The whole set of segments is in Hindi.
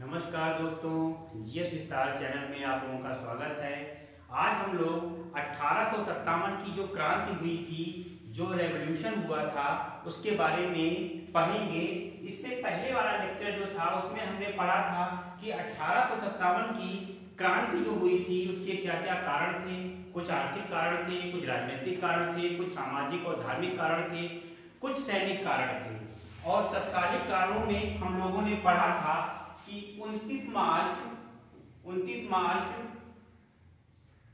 नमस्कार दोस्तों, जीएस विस्तार चैनल में आप लोगों का स्वागत है। आज हम लोग अठारह की जो क्रांति हुई थी, जो रेवोल्यूशन हुआ था, उसके बारे में पढ़ेंगे। इससे पहले वाला लेक्चर जो था, उसमें हमने पढ़ा था कि अठारह सौ सत्तावन की क्रांति जो हुई थी, उसके क्या क्या कारण थे? कुछ आर्थिक कारण थे, कुछ राजनीतिक कारण थे, कुछ सामाजिक और धार्मिक कारण थे, कुछ सैनिक कारण थे। और तत्कालिक कारणों में हम लोगों ने पढ़ा था कि 29 मार्च 29 मार्च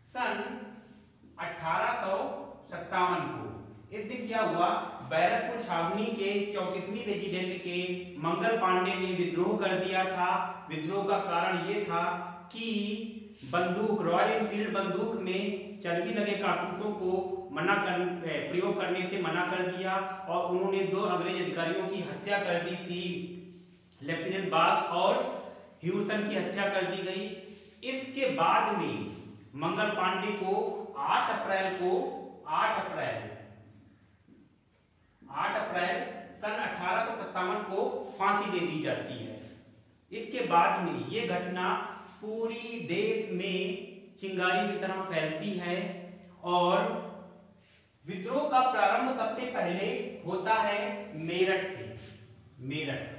सन अठारह को। इस दिन क्या हुआ? बैरकपुर छावनी के चौतीसवीं रेजिडेंट के मंगल पांडे ने विद्रोह कर दिया था। विद्रोह का कारण ये था कि बंदूक रॉयल एनफील्ड बंदूक में चर्बी लगे कारतूसों को मना कर, प्रयोग करने से मना कर दिया और उन्होंने दो अंग्रेज़ अधिकारियों की हत्या कर दी थी। लेफ्टिनेंट बाग और ह्यूसन की हत्या कर दी गई। इसके बाद में मंगल पांडे को 8 अप्रैल को 8 अप्रैल 8 अप्रैल सन अठारह को फांसी दे दी जाती है। इसके बाद में ये घटना पूरी देश में चिंगारी की तरह फैलती है और विद्रोह का प्रारंभ सबसे पहले होता है मेरठ से, मेरठ।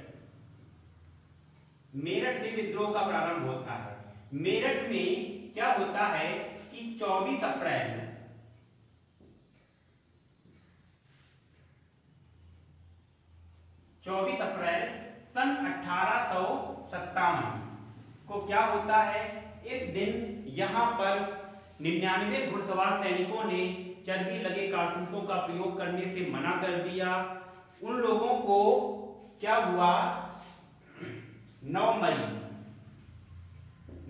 मेरठ से विद्रोह का प्रारंभ होता है। मेरठ में क्या होता है कि 24 अप्रैल 24 अप्रैल सन अठारह को क्या होता है? इस दिन यहाँ पर निन्यानवे घुड़सवार सैनिकों ने चर्बी लगे कारतूसों का प्रयोग करने से मना कर दिया। उन लोगों को क्या हुआ? 9 मई।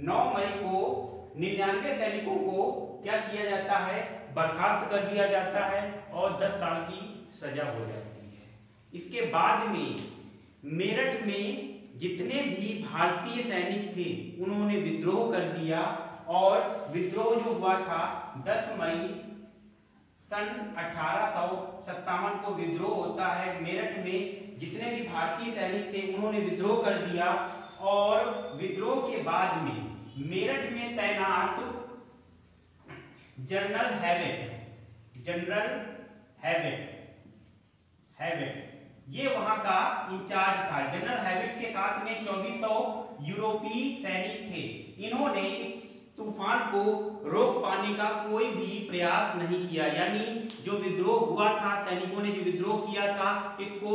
9 मई को निन्यानवे सैनिकों को क्या किया जाता है? बर्खास्त कर दिया जाता है और 10 साल की सजा हो जाती है। इसके बाद में, मेरठ में जितने भी भारतीय सैनिक थे, उन्होंने विद्रोह कर दिया और विद्रोह जो हुआ था 10 मई सन अठारह सौ सत्तावन को विद्रोह होता है। मेरठ में जितने भी भारतीय सैनिक थे, उन्होंने विद्रोह कर दिया और विद्रोह के बाद में मेरठ में तैनात general Hewitt general Hewitt Hewitt ये वहाँ का इंचार्ज था। जनरल हैविट के साथ में 2400 यूरोपीय सैनिक थे। इन्होंने इस तूफ़ान को रोक पाने का कोई भी प्रयास नहीं किया। यानी जो विद्रोह हुआ था, सैनिकों ने जो विद्रोह किया था, इसको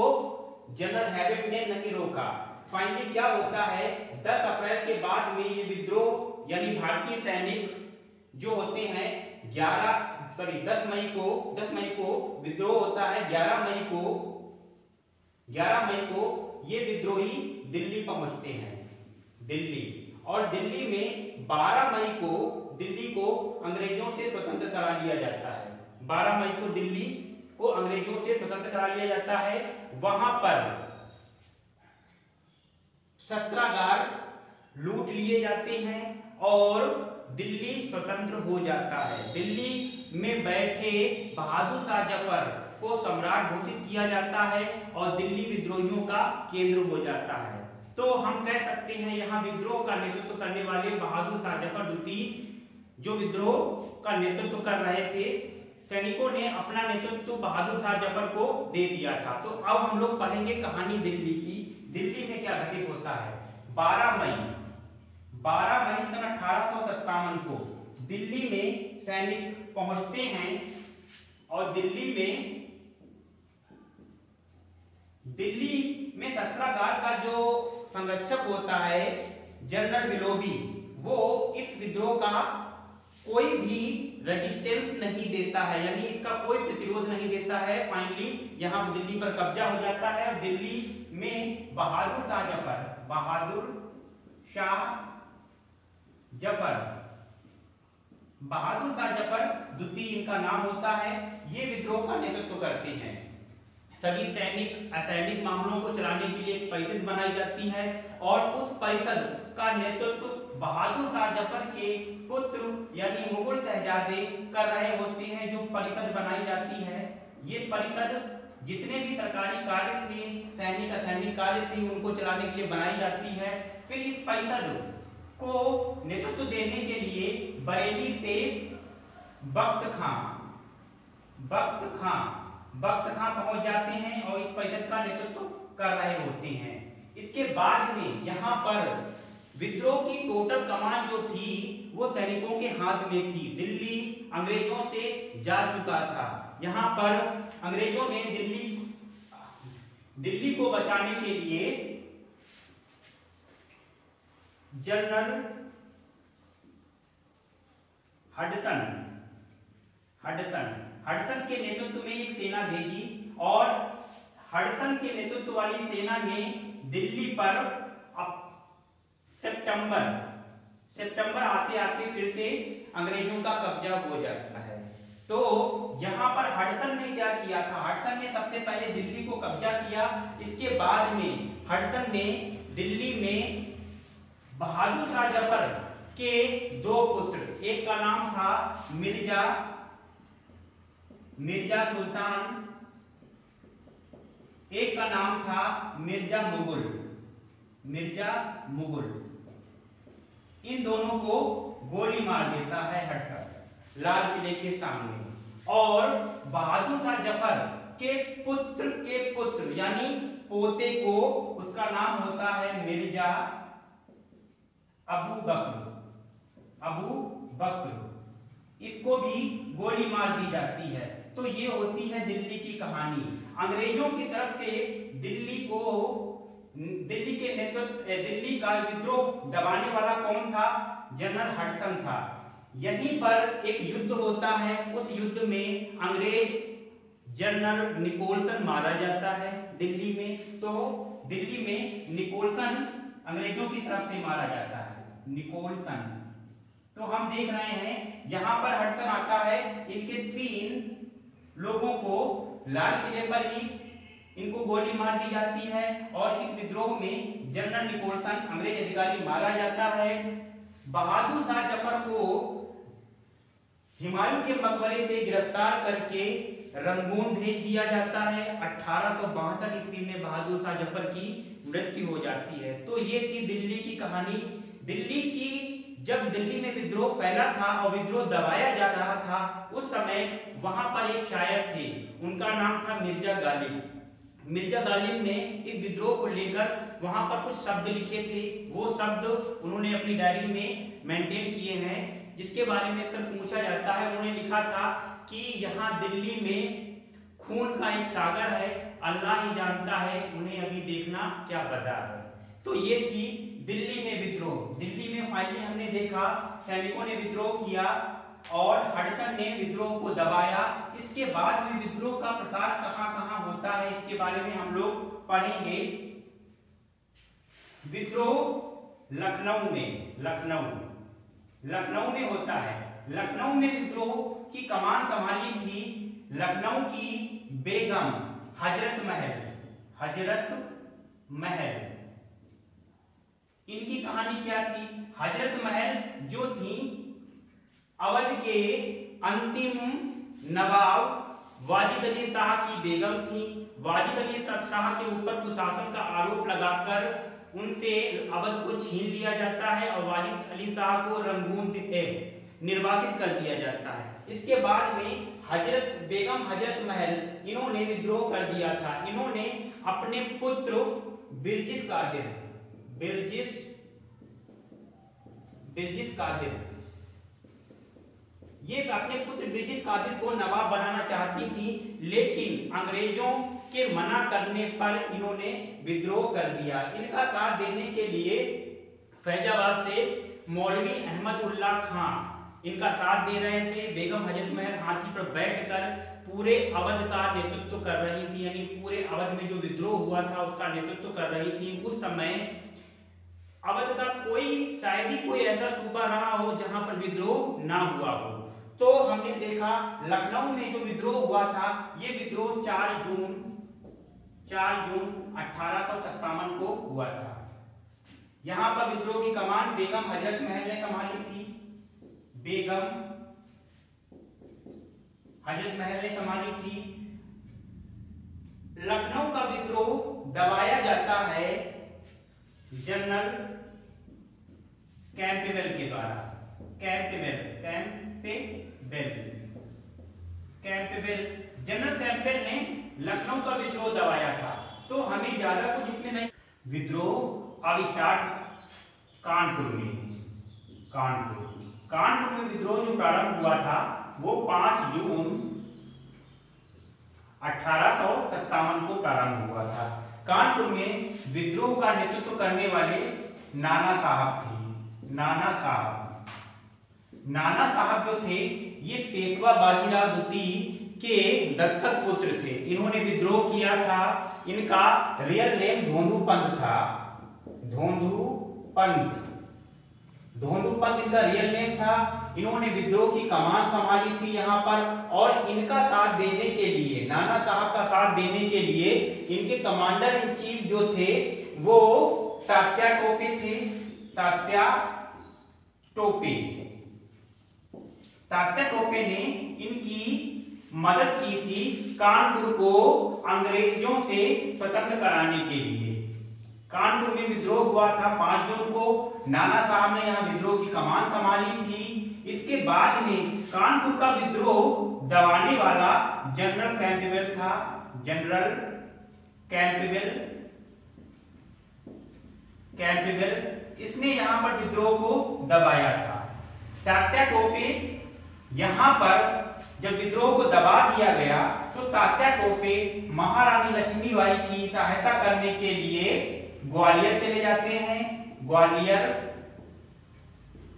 जनरल हैविट ने नहीं रोका। फाइनली क्या होता है? 10 अप्रैल के बाद में ये विद्रोह, यानी भारतीय सैनिक जो होते हैं 11 सॉरी 10 मई को 10 मई को विद्रोह होता है 11 मई को 11 मई को ये विद्रोही दिल्ली पहुँचते हैं, दिल्ली। और दिल्ली में 12 मई को, दिल्ली को अंग्रेज़ों से स्वतंत्र करा लिया जाता है। 12 मई को दिल्ली को अंग्रेज़ों से स्वतंत्र करा लिया जाता है। वहाँ पर शस्त्रागार लूट लिए जाते हैं और दिल्ली स्वतंत्र हो जाता है। दिल्ली में बैठे बहादुर शाह ज़फ़र को सम्राट घोषित किया जाता है और दिल्ली विद्रोहियों का केंद्र हो जाता है। तो हम कह सकते हैं, यहाँ विद्रोह का नेतृत्व करने वाले बहादुर शाह ज़फ़र द्वितीय जो विद्रोह का नेतृत्व कर रहे थे सैनिकों ने अपना नेतृत्व बहादुर शाह ज़फ़र को दे दिया था। तो अब हम लोग पढ़ेंगे कहानी दिल्ली की। दिल्ली में क्या घटित होता है? 12 मई। 12 मई सन अठारह को दिल्ली में सैनिक पहुँचते हैं और दिल्ली में दिल्ली में शस्त्रागार का जो संरक्षक होता है, जनरल बिलोबी, वो इस विद्रोह का कोई भी रेजिस्टेंस नहीं देता है, यानी इसका कोई प्रतिरोध नहीं देता है फाइनली यहाँ दिल्ली पर कब्जा हो जाता है, दिल्ली में बहादुर शाह ज़फ़र, बहादुर शाह ज़फ़र, बहादुर शाह ज़फ़र द्वितीय इनका नाम होता है, ये विद्रोह का नेतृत्व करते हैं। सभी सैनिक, असैनिक मामलों को चलाने के लिए एक परिषद बनाई जाती है और उस परिषद का नेतृत्व बहादुर शाह ज़फ़र के पुत्र, यानी मुगल शहजादे कर रहे होते हैं, जो परिषद बनाई जाती है। ये परिषद जितने भी सरकारी कार्य थे, सैनिक असैनिक कार्य थे, उनको चलाने के लिए बनाई जाती है। फिर इस परिषद को नेतृत्व देने के लिए बरेली से बख्त खां बख्त खां बख्त खां पहुँच जाते हैं और इस परिषद का नेतृत्व कर रहे होते हैं। इसके बाद में यहाँ पर विद्रोह की टोटल कमान जो थी, वो सैनिकों के हाथ में थी। दिल्ली अंग्रेज़ों से जा चुका था। यहाँ पर अंग्रेज़ों ने दिल्ली दिल्ली को बचाने के लिए जनरल हडसन हडसन हडसन के नेतृत्व में एक सेना भेजी और हडसन के नेतृत्व वाली सेना ने दिल्ली पर सितंबर। सितंबर आते आते फिर से अंग्रेज़ों का कब्जा हो जाता है। तो यहाँ पर हडसन ने क्या किया था? हडसन ने सबसे पहले दिल्ली को कब्जा किया। इसके बाद में हडसन ने दिल्ली में बहादुर शाह ज़फ़र के दो पुत्र, एक का नाम था मिर्ज़ा मिर्ज़ा सुल्तान, एक का नाम था मिर्ज़ा मुगल मिर्ज़ा मुगल। इन दोनों को गोली मार देता है हटकर लाल किले के सामने। और बहादुर शाह ज़फ़र के पुत्र के पुत्र, यानी पोते को, उसका नाम होता है मिर्ज़ा अबू बकर। अबू बकर। इसको भी गोली मार दी जाती है। तो ये होती है दिल्ली की कहानी। अंग्रेज़ों की तरफ़ से दिल्ली को दिल्ली के नेतृत्व दिल्ली का विद्रोह दबाने वाला कौन था? जनरल हडसन था। यहीं पर एक युद्ध होता है। उस युद्ध में अंग्रेज़ जनरल निकोलसन मारा जाता है दिल्ली में। तो दिल्ली में निकोलसन अंग्रेज़ों की तरफ़ से मारा जाता है। निकोलसन। तो हम देख रहे हैं, यहाँ पर हडसन आता है। इनके तीन लोगों को लाल किले पर ही इनको गोली मार दी जाती है और इस विद्रोह में जनरल निकोलसन, अंग्रेज़ अधिकारी मारा जाता है। बहादुर शाह ज़फ़र को हिमायू के मकबरे से गिरफ़्तार करके रंगून भेज दिया जाता है। अठारह ईस्वी में बहादुर शाह ज़फ़र की मृत्यु हो जाती है। तो ये थी दिल्ली की कहानी। दिल्ली की, जब दिल्ली में विद्रोह फैला था और विद्रोह दबाया जा रहा था, उस समय वहाँ पर एक शायर थे। उनका नाम था मिर्ज़ा गालिब। मिर्ज़ा गालिब ने इस विद्रोह को लेकर वहाँ पर कुछ शब्द लिखे थे। वो शब्द उन्होंने अपनी डायरी में मेंटेन किए हैं, जिसके बारे में अक्सर पूछा जाता है। उन्होंने लिखा था कि यहाँ दिल्ली में खून का एक सागर है, अल्लाह ही जानता है, उन्हें अभी देखना क्या पता है। तो ये थी दिल्ली में विद्रोह। दिल्ली में फाइनली हमने देखा, सैनिकों ने विद्रोह किया और हडसन ने विद्रोह को दबाया। इसके बाद में विद्रोह का प्रसार कहाँ कहाँ होता है, इसके बारे में हम लोग पढ़ेंगे। विद्रोह लखनऊ में, लखनऊ। लखनऊ में होता है। लखनऊ में विद्रोह की कमान संभाली थी लखनऊ की बेगम हज़रत महल हज़रत महल। इनकी कहानी क्या थी? हज़रत महल जो थी अवध के अंतिम नवाब वाजिद अली शाह की बेगम थी। वाजिद अली शाह के ऊपर कुशासन का आरोप लगाकर उनसे अवध को छीन लिया जाता है और वाजिद अली शाह को रंगून निर्वासित कर दिया जाता है। इसके बाद में हज़रत, बेगम हज़रत महल इन्होंने विद्रोह कर दिया था। इन्होंने अपने पुत्र बिरजिस कादिर बिरजिस बिरजिस कादिर ये अपने पुत्र ब्रिटिश कादिर को नवाब बनाना चाहती थी, लेकिन अंग्रेज़ों के मना करने पर इन्होंने विद्रोह कर दिया। इनका साथ देने के लिए फैजाबाद से मौलवी अहमद उल्ला खान इनका साथ दे रहे थे। बेगम हज़रत महल हाथी पर बैठकर पूरे अवध का नेतृत्व कर रही थी, यानी पूरे अवध में जो विद्रोह हुआ था उसका नेतृत्व कर रही थी। उस समय अवध का कोई, शायद ही कोई ऐसा सूबा रहा हो जहाँ पर विद्रोह ना हुआ हो। तो हमने देखा, लखनऊ में जो विद्रोह हुआ था, ये विद्रोह 4 जून 4 जून अठारह सौ सत्तावन को हुआ था। यहाँ पर विद्रोह की कमान बेगम हज़रत महल ने संभाली थी। बेगम हज़रत महल ने संभाली थी। लखनऊ का विद्रोह दबाया जाता है जनरल कैंपेबल के द्वारा। Campbell Campbell Campbell general Campbell ने लखनऊ का विद्रोह दबाया था। तो हमें ज़्यादा कुछ इसमें नहीं। विद्रोह अब स्टार्ट कानपुर में। कानपुर। कानपुर में विद्रोह जो प्रारंभ हुआ था, वो 5 जून अठारह सौ सत्तावन को प्रारंभ हुआ था। कानपुर में विद्रोह का नेतृत्व करने वाले नाना साहब थे। नाना साहब। नाना साहब जो थे, ये पेशवा बाजीराव द्वितीय के दत्तक पुत्र थे। इन्होंने विद्रोह किया था। इनका रियल नेम धोंधु पंत था। धोंधु पंत। धोंधु पंत इनका रियल नेम था। इन्होंने विद्रोह की कमान संभाली थी यहाँ पर और इनका साथ देने के लिए, नाना साहब का साथ देने के लिए इनके कमांडर इन चीफ जो थे, वो तात्या टोपे थे। तात्या टोपे। तात्या टोपे ने इनकी मदद की थी कानपुर को अंग्रेज़ों से स्वतंत्र कराने के लिए। कानपुर में विद्रोह हुआ था पाँच जून को। नाना साहब ने यहाँ विद्रोह की कमान संभाली थी। इसके बाद में कानपुर का विद्रोह दबाने वाला जनरल कैंपेबल था। जनरल कैंपेबल कैंपेबल, इसने यहाँ पर विद्रोह को दबाया था। टोपे यहाँ पर जब विद्रोह को दबा दिया गया तो तात्या टोपे महारानी लक्ष्मीबाई की सहायता करने के लिए ग्वालियर चले जाते हैं। ग्वालियर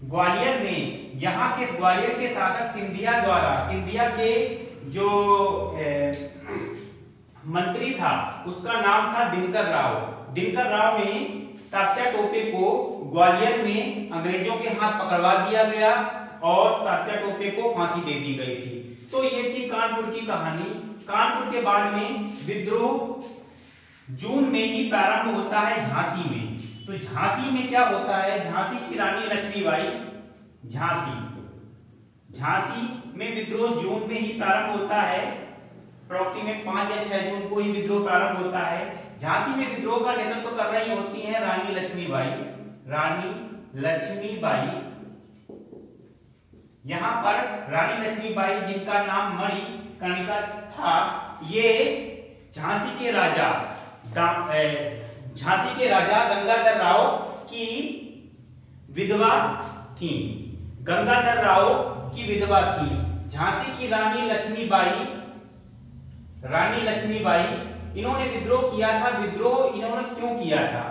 ग्वालियर में यहाँ के ग्वालियर के शासक सिंधिया द्वारा सिंधिया के जो ए, मंत्री था उसका नाम था दिनकर राव। दिनकर राव ने तात्या टोपे को ग्वालियर में अंग्रेज़ों के हाथ पकड़वा दिया गया। और तात्या टोपे को फांसी दे दी गई थी। तो ये थी कानपुर की कहानी। कानपुर के बाद में विद्रोह जून में ही प्रारंभ होता है झांसी में। तो झांसी में क्या होता है? झांसी की रानी लक्ष्मीबाई झांसी। झांसी में विद्रोह जून में ही प्रारंभ होता है। अप्रोक्सीमेट पाँच या छह जून को ही विद्रोह प्रारंभ होता है। झांसी में विद्रोह का नेतृत्व तो कर रही होती है रानी लक्ष्मीबाई रानी लक्ष्मीबाई यहाँ पर रानी लक्ष्मीबाई, जिनका नाम मणि कर्णिका था, ये झांसी के राजा झांसी के राजा गंगाधर राव की विधवा थी। गंगाधर राव की विधवा थी। झांसी की रानी लक्ष्मीबाई रानी लक्ष्मीबाई, इन्होंने विद्रोह किया था। विद्रोह इन्होंने क्यों किया था?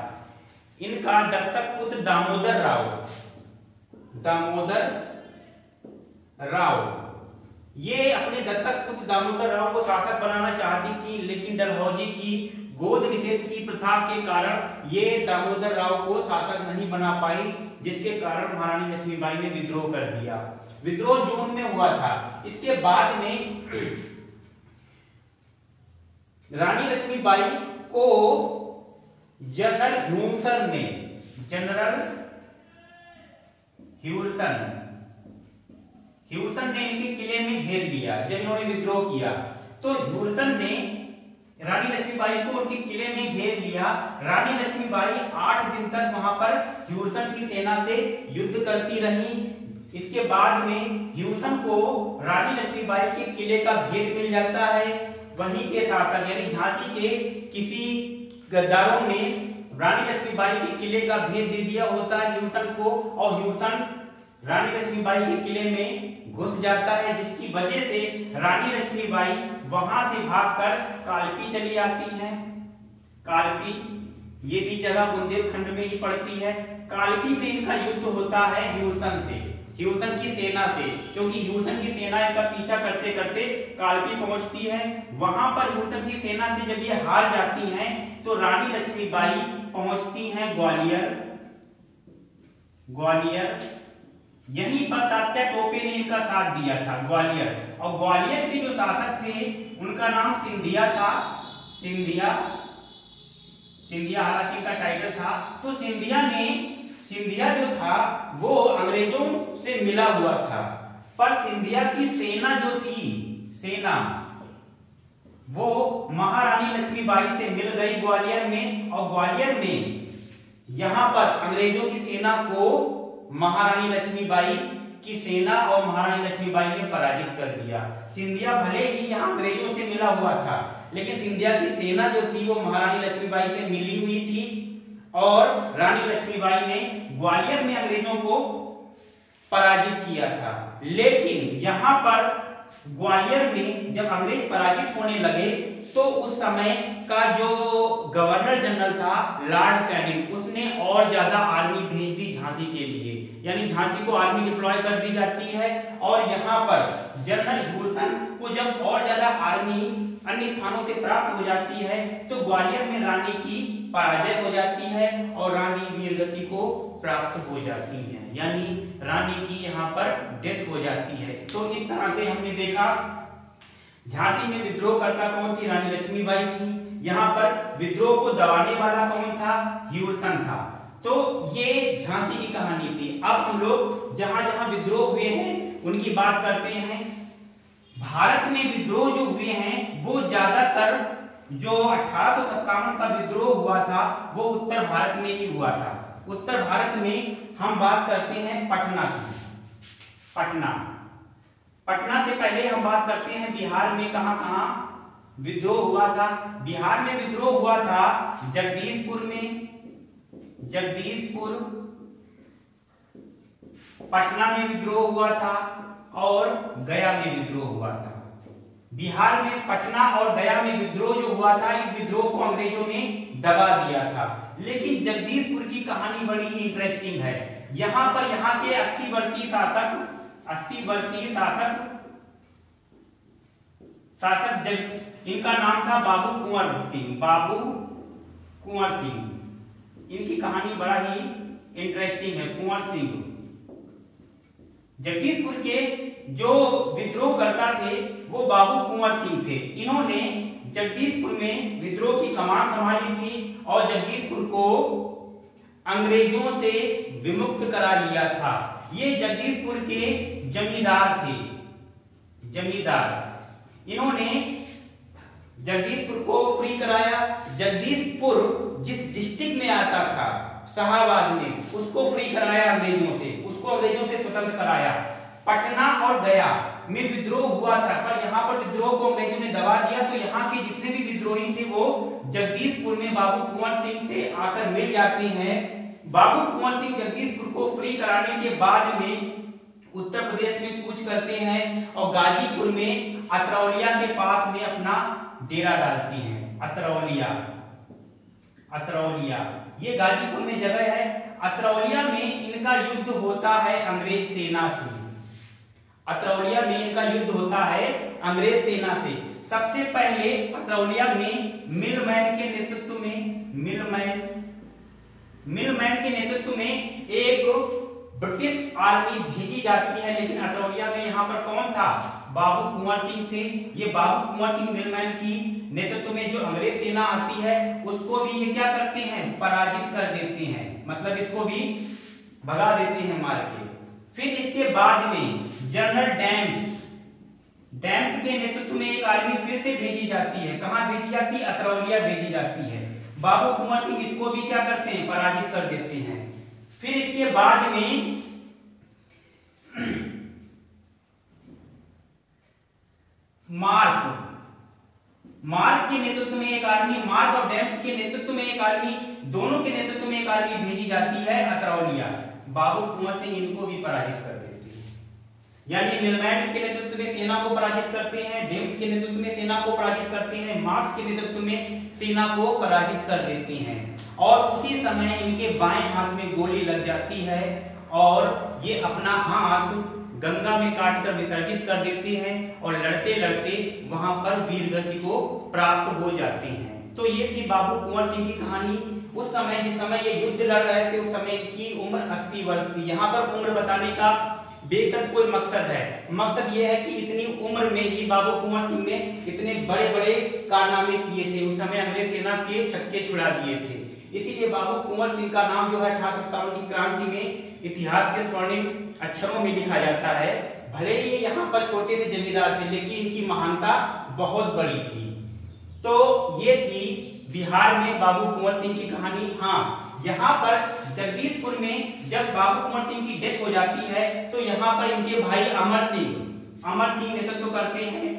इनका दत्तक पुत्र दामोदर राव। दामोदर राव। ये अपने दत्तक पुत्र दामोदर राव को शासक बनाना चाहती थी, लेकिन डलहौजी की गोद निषेध की प्रथा के कारण ये दामोदर राव को शासक नहीं बना पाई, जिसके कारण महारानी लक्ष्मीबाई ने विद्रोह कर दिया। विद्रोह जून में हुआ था। इसके बाद में रानी लक्ष्मीबाई को जनरल ह्यूमसन ने, जनरल ह्यूसन ह्यूसन ने इनके किले में घेर लिया जब इन्होंने विद्रोह किया। तो ह्यूसन ने रानी लक्ष्मीबाई को उनके किले में घेर लिया। रानी लक्ष्मीबाई आठ दिन तक वहाँ पर ह्यूसन की सेना से युद्ध करती रही। इसके बाद में ह्यूसन को रानी लक्ष्मीबाई के किले का भेद मिल जाता है। वहीं के शासक, यानी झांसी के किसी गद्दारों ने रानी लक्ष्मीबाई के किले का भेद दे दिया होता है ह्यूसन को, और ह्यूसन रानी लक्ष्मीबाई के किले में घुस जाता है, जिसकी वजह से रानी लक्ष्मीबाई वहाँ से भागकर कालपी चली आती है। कालपी, ये भी जगह बुंदेलखंड में ही पड़ती है। कालपी में इनका युद्ध होता है ह्यूसन से, ह्यूसन की सेना से, क्योंकि ह्यूसन की सेना इनका पीछा करते करते कालपी पहुँचती है। वहाँ पर ह्यूसन की सेना से जब ये हार जाती हैं तो रानी लक्ष्मीबाई पहुँचती हैं ग्वालियर। ग्वालियर यहीं पर तात्या टोपे ने इनका साथ दिया था, ग्वालियर। और ग्वालियर के जो शासक थे, उनका नाम सिंधिया था। सिंधिया सिंधिया हालाँकि इनका टाइटल था। तो सिंधिया ने, सिंधिया जो था, वो अंग्रेज़ों से मिला हुआ था। पर सिंधिया की सेना जो थी, सेना, वो महारानी लक्ष्मीबाई से मिल गई ग्वालियर में। और ग्वालियर में यहाँ पर अंग्रेज़ों की सेना को महारानी लक्ष्मीबाई की सेना और महारानी लक्ष्मीबाई ने पराजित कर दिया। सिंधिया भले ही यहाँ अंग्रेज़ों से मिला हुआ था, लेकिन सिंधिया की सेना जो थी, वो महारानी लक्ष्मीबाई से मिली हुई थी और रानी लक्ष्मीबाई ने ग्वालियर में अंग्रेज़ों को पराजित किया था। लेकिन यहाँ पर ग्वालियर में जब अंग्रेज़ पराजित होने लगे तो उस समय का जो गवर्नर जनरल था, लॉर्ड कैनिंग, उसने और ज़्यादा आर्मी भेज दी झांसी के लिए। यानी झांसी को आर्मी डिप्लॉय कर दी जाती है। और यहाँ पर जनरल भूषण को जब और ज़्यादा आर्मी अन्य स्थानों से प्राप्त हो जाती है तो ग्वालियर में रानी की पराजय हो जाती है और रानी वीरगति को प्राप्त हो जाती है। यानी रानी की यहाँ पर डेथ हो जाती है। तो इस तरह से हमने देखा, झांसी में विद्रोह करता कौन थी? रानी लक्ष्मीबाई थी। यहाँ पर विद्रोह को दबाने वाला कौन था? ह्यूरसन था। तो ये झांसी की कहानी थी। अब हम लोग जहाँ जहाँ विद्रोह हुए हैं, उनकी बात करते हैं। भारत में विद्रोह जो हुए हैं, वो ज़्यादातर जो अठारह का विद्रोह हुआ था, वो उत्तर भारत में ही हुआ था। उत्तर भारत में हम बात करते हैं पटना की। पटना। पटना से पहले हम बात करते हैं बिहार में कहाँ कहाँ विद्रोह हुआ था। बिहार में विद्रोह हुआ था जगदीशपुर में। जगदीशपुर पटना में विद्रोह हुआ था और गया में विद्रोह हुआ था। बिहार में पटना और गया में विद्रोह जो हुआ था, इस विद्रोह को अंग्रेज़ों ने दबा दिया था। लेकिन जगदीशपुर की कहानी बड़ी ही इंटरेस्टिंग है। यहाँ पर यहाँ के 80 वर्षीय शासक 80 वर्षीय शासक शासक जग, इनका नाम था बाबू कुंवर सिंह, बाबू कुंवर सिंह। इनकी कहानी बड़ा ही इंटरेस्टिंग है, कुंवर सिंह। जगदीशपुर के जो विद्रोह करता थे, वो बाबू कुंवर सिंह थे। इन्होंने जगदीशपुर में विद्रोह की कमान संभाली थी और जगदीशपुर को अंग्रेज़ों से विमुक्त करा लिया था। ये जगदीशपुर के जमींदार थे। जमींदार। इन्होंने जगदीशपुर को फ्री कराया। जगदीशपुर जिस डिस्ट्रिक्ट में आता था, शाहबाद में, उसको फ्री कराया अंग्रेज़ों से। उसको अंग्रेज़ों से स्वतंत्र कराया। पटना और गया में विद्रोह हुआ था, पर यहाँ पर विद्रोह को अंग्रेज़ों ने दबा दिया तो यहाँ के जितने भी विद्रोही थे, वो जगदीशपुर में बाबू कुंवर सिंह से आकर मिल जाते हैं। बाबू कुंवर सिंह जगदीशपुर को फ्री कराने के बाद में उत्तर प्रदेश में कूच करते हैं और गाजीपुर में, अतरौलिया के पास में अपना डेरा डालते हैं अतरौलिया अतरौलिया ये गाजीपुर में जगह है। अतरौलिया में इनका युद्ध होता है अंग्रेज़ सेना से। अतरौलिया में इनका युद्ध होता है अंग्रेज़ सेना से। सबसे पहले अतरौलिया में मिलमैन के नेतृत्व में, मिलमैन मिलमैन के नेतृत्व में एक ब्रिटिश आर्मी भेजी जाती है, लेकिन अतरौलिया में यहाँ पर कौन था? बाबू कुंवर सिंह थे। ये बाबू कुंवर सिंह मिलमैन की नेतृत्व में जो अंग्रेज़ सेना आती है, उसको भी ये क्या करते हैं? पराजित कर देते हैं। मतलब इसको भी भगा देते हैं मार के। फिर इसके बाद में जनरल डैम्स। डैम्स के नेतृत्व में एक आर्मी फिर से भेजी जाती है। कहाँ भेजी जाती? है अतरौलिया भेजी जाती है। बाबू कुंवर सिंह इसको भी क्या करते हैं? पराजित कर देते हैं। फिर इसके बाद में मार्क मार्क के नेतृत्व में एक आर्मी मार्क और डैम्स के नेतृत्व में एक आर्मी, दोनों के नेतृत्व में एक आर्मी भेजी जाती है अतरौलिया। बाबू कुंवर सिंह इनको भी पराजित कर देते हैं। यानी मिलमैट के नेतृत्व में सेना को पराजित करते हैं, डेम्स के नेतृत्व में सेना को पराजित करते हैं, मार्क्स के नेतृत्व में सेना को पराजित कर देते हैं। और उसी समय इनके बाएँ हाथ में गोली लग जाती है और ये अपना हाथ गंगा में काटकर विसर्जित कर देते हैं और लड़ते लड़ते वहाँ पर वीर गति को प्राप्त हो जाते हैं। तो ये थी बाबू कुंवर सिंह की कहानी। उस समय, जिस समय ये युद्ध लड़ रहे थे, उस समय की उम्र 80 वर्ष थी। यहाँ पर उम्र बताने का बेसद कोई मकसद है। मकसद ये है कि इतनी उम्र में ही बाबू कुंवर सिंह ने इतने बड़े बड़े कारनामे किए थे। उस समय अंग्रेज़ सेना के छक्के छुड़ा दिए थे। इसीलिए बाबू कुंवर सिंह का नाम जो है, अठारह सत्तावन की क्रांति में इतिहास के स्वर्णिम अक्षरों में लिखा जाता है। भले ही यहाँ पर छोटे से जमींदार थे, लेकिन इनकी महानता बहुत बड़ी थी। तो ये थी बिहार में बाबू कुंवर सिंह की कहानी। हाँ यहाँ पर जगदीशपुर में जब बाबू कुंवर सिंह की डेथ हो जाती है तो यहाँ पर इनके भाई अमर सिंह अमर सिंह नेतृत्व करते हैं।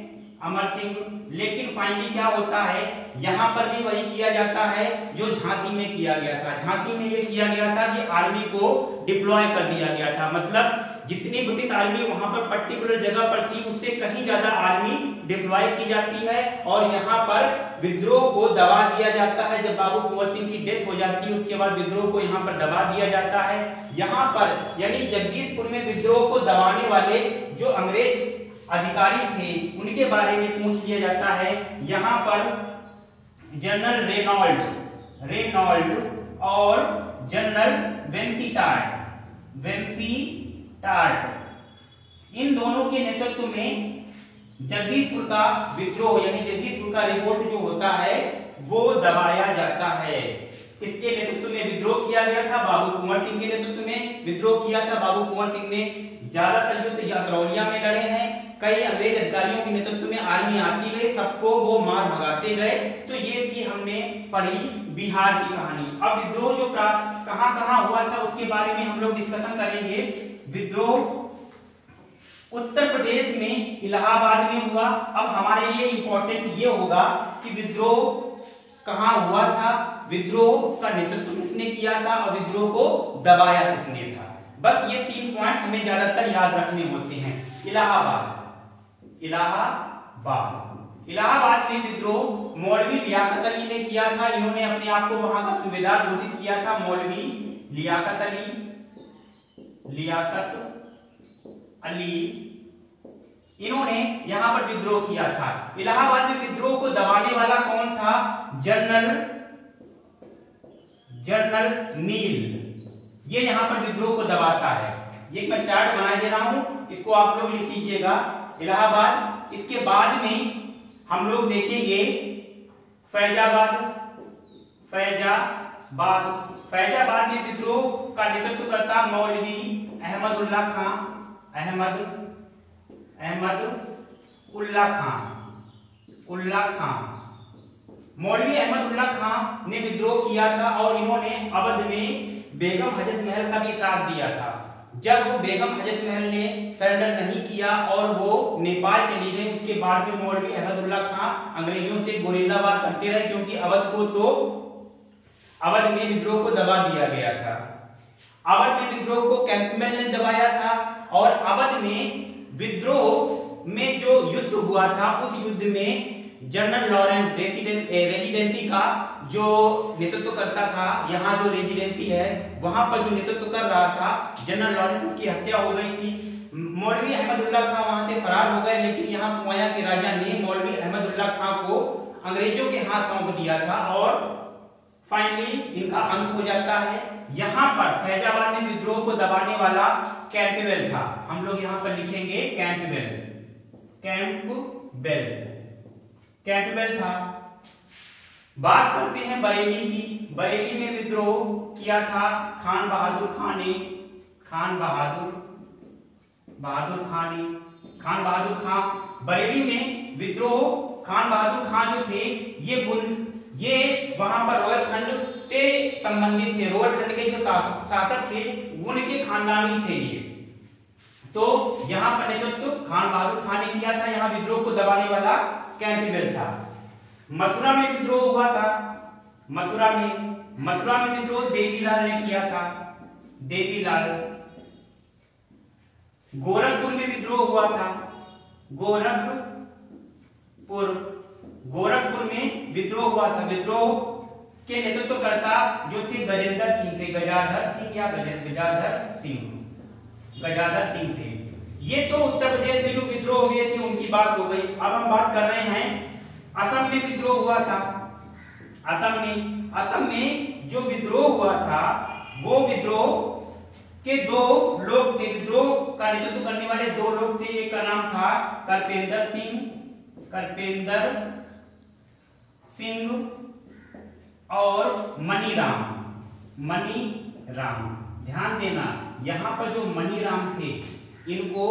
अमर सिंह। लेकिन फाइनली क्या होता है? यहाँ पर भी वही किया जाता है जो झांसी में किया गया था। झांसी में ये किया गया था कि आर्मी को डिप्लॉय कर दिया गया था। मतलब जितनी ब्रिटिश आर्मी वहाँ पर पर्टिकुलर जगह पर थी, उससे कहीं ज़्यादा आर्मी डिप्लॉय की जाती है और यहाँ पर विद्रोह को दबा दिया जाता है। जब बाबू कुंवर सिंह की डेथ हो जाती है, उसके बाद विद्रोह को यहाँ पर दबा दिया जाता है। यहाँ पर, यानी जगदीशपुर में विद्रोह को दबाने वाले जो अंग्रेज़ अधिकारी थे, उनके बारे में पूछ लिया जाता है। यहाँ पर जनरल रेनॉल्ड रेनॉल्ड और जनरल वेंसीटार्ट वेंसीटार्ट। इन दोनों के नेतृत्व में जगदीशपुर का विद्रोह, यानी जगदीशपुर का रिपोर्ट जो होता है, वो दबाया जाता है। इसके नेतृत्व में विद्रोह किया गया था, बाबू कुंवर सिंह के नेतृत्व में विद्रोह किया था। बाबू कुंवर सिंह ने ज़्यादातर युद्ध यात्रौलिया में लड़े हैं। कई अंग्रेज़ अधिकारियों के नेतृत्व में आर्मी आती गई, सबको वो मार भगाते गए। तो ये थी हमने पढ़ी बिहार की कहानी। अब विद्रोह जो कहाँ कहाँ हुआ था उसके बारे में हम लोग डिस्कशन करेंगे। विद्रोह उत्तर प्रदेश में इलाहाबाद में हुआ। अब हमारे लिए इंपॉर्टेंट ये होगा कि विद्रोह कहाँ हुआ था, विद्रोह का नेतृत्व किसने किया था और विद्रोह को दबाया किसने था। बस ये तीन पॉइंट्स हमें ज़्यादातर याद रखने होते हैं। इलाहाबाद। इलाहाबाद। इलाहाबाद में विद्रोह मौलवी लियाकत अली ने किया था। इन्होंने अपने आप को वहाँ का सूबेदार घोषित किया था। मौलवी लियाकत अली। लियाकत अली। इन्होंने यहाँ पर विद्रोह किया था। इलाहाबाद में विद्रोह को दबाने वाला कौन था? General General Neill. ये यहाँ पर विद्रोह को दबाता है। ये मैं चार्ट बना दे रहा हूँ। इसको आप लोग लिख लीजिएगा। इलाहाबाद। इसके बाद में हम लोग देखेंगे फैजाबाद। फैजाबाद। फैजाबाद में विद्रोह का नेतृत्व करता मौलवी अहमदुल्ला खां अहमद अहमद उल्ला खां उल्ला खां मौलवी अहमदुल्ला खां ने विद्रोह किया था और इन्होंने अवध में बेगम हज़रत महल का भी साथ दिया था। जब बेगम हज़रत महल ने सरेंडर नहीं किया और वो नेपाल चली गई, उसके बाद में मौलवी अहमदुल्ला खां अंग्रेज़ों से गोरिल्ला वार करते रहे, क्योंकि अवध को तो अवध में विद्रोह को दबा दिया गया था। अवध में विद्रोह को कैंपमेल ने दबाया था और अवध में विद्रोह में जो युद्ध हुआ था, उस युद्ध में जनरल लॉरेंस रेजिडेंसी का जो नेतृत्व करता था, यहाँ जो रेजिडेंसी है, वहाँ पर जो नेतृत्व कर रहा था जनरल लॉरेंस की हत्या हो गई थी। मौलवी अहमदुल्ला खां वहाँ से फरार हो गए, लेकिन यहाँ पुमाया के राजा ने मौलवी अहमदुल्ला खां को अंग्रेज़ों के हाथ सौंप दिया था और फाइनली इनका अंत हो जाता है। यहाँ पर फैजाबाद में विद्रोह को दबाने वाला कैंपबेल था। हम लोग यहाँ पर लिखेंगे कैंपबेल कैंपबेल कैंपबेल था। बात करते हैं बरेली की। बरेली में विद्रोह किया था खान बहादुर खान ने। खान बहादुर बहादुर खान ने। खान बहादुर खान बरेली में विद्रोह खान बहादुर खान जो थे, ये ये वहाँ पर रोयल खंड से संबंधित थे। रोयल खंड के जो शासक थे, उनके खानदानी थे ये। तो यहाँ पर नेतृत्व खान बहादुर खान ने किया था। यहाँ विद्रोह को दबाने वाला कैंपिबेल था। मथुरा में विद्रोह हुआ था। मथुरा में मथुरा में विद्रोह देवीलाल ने किया था। देवीलाल गोरखपुर में विद्रोह हुआ था। गोरखपुर गोरखपुर में विद्रोह हुआ था। विद्रोह के नेतृत्व तो करता जो थे गजेंद्र सिंह थे। गजाधर सिंह या गजाधर सिंह। गजाधर सिंह थे। ये तो उत्तर प्रदेश में जो विद्रोह हुए थे, उनकी बात हो गई। अब हम बात कर रहे हैं असम में विद्रोह हुआ था असम में असम में जो विद्रोह हुआ था, वो विद्रोह के दो लोग थे। विद्रोह का नेतृत्व करने वाले दो लोग थे। एक का नाम था करपेंद्र सिंह करपेंद्र सिंह और मनीराम मनीराम। ध्यान देना, यहाँ पर जो मनीराम थे, इनको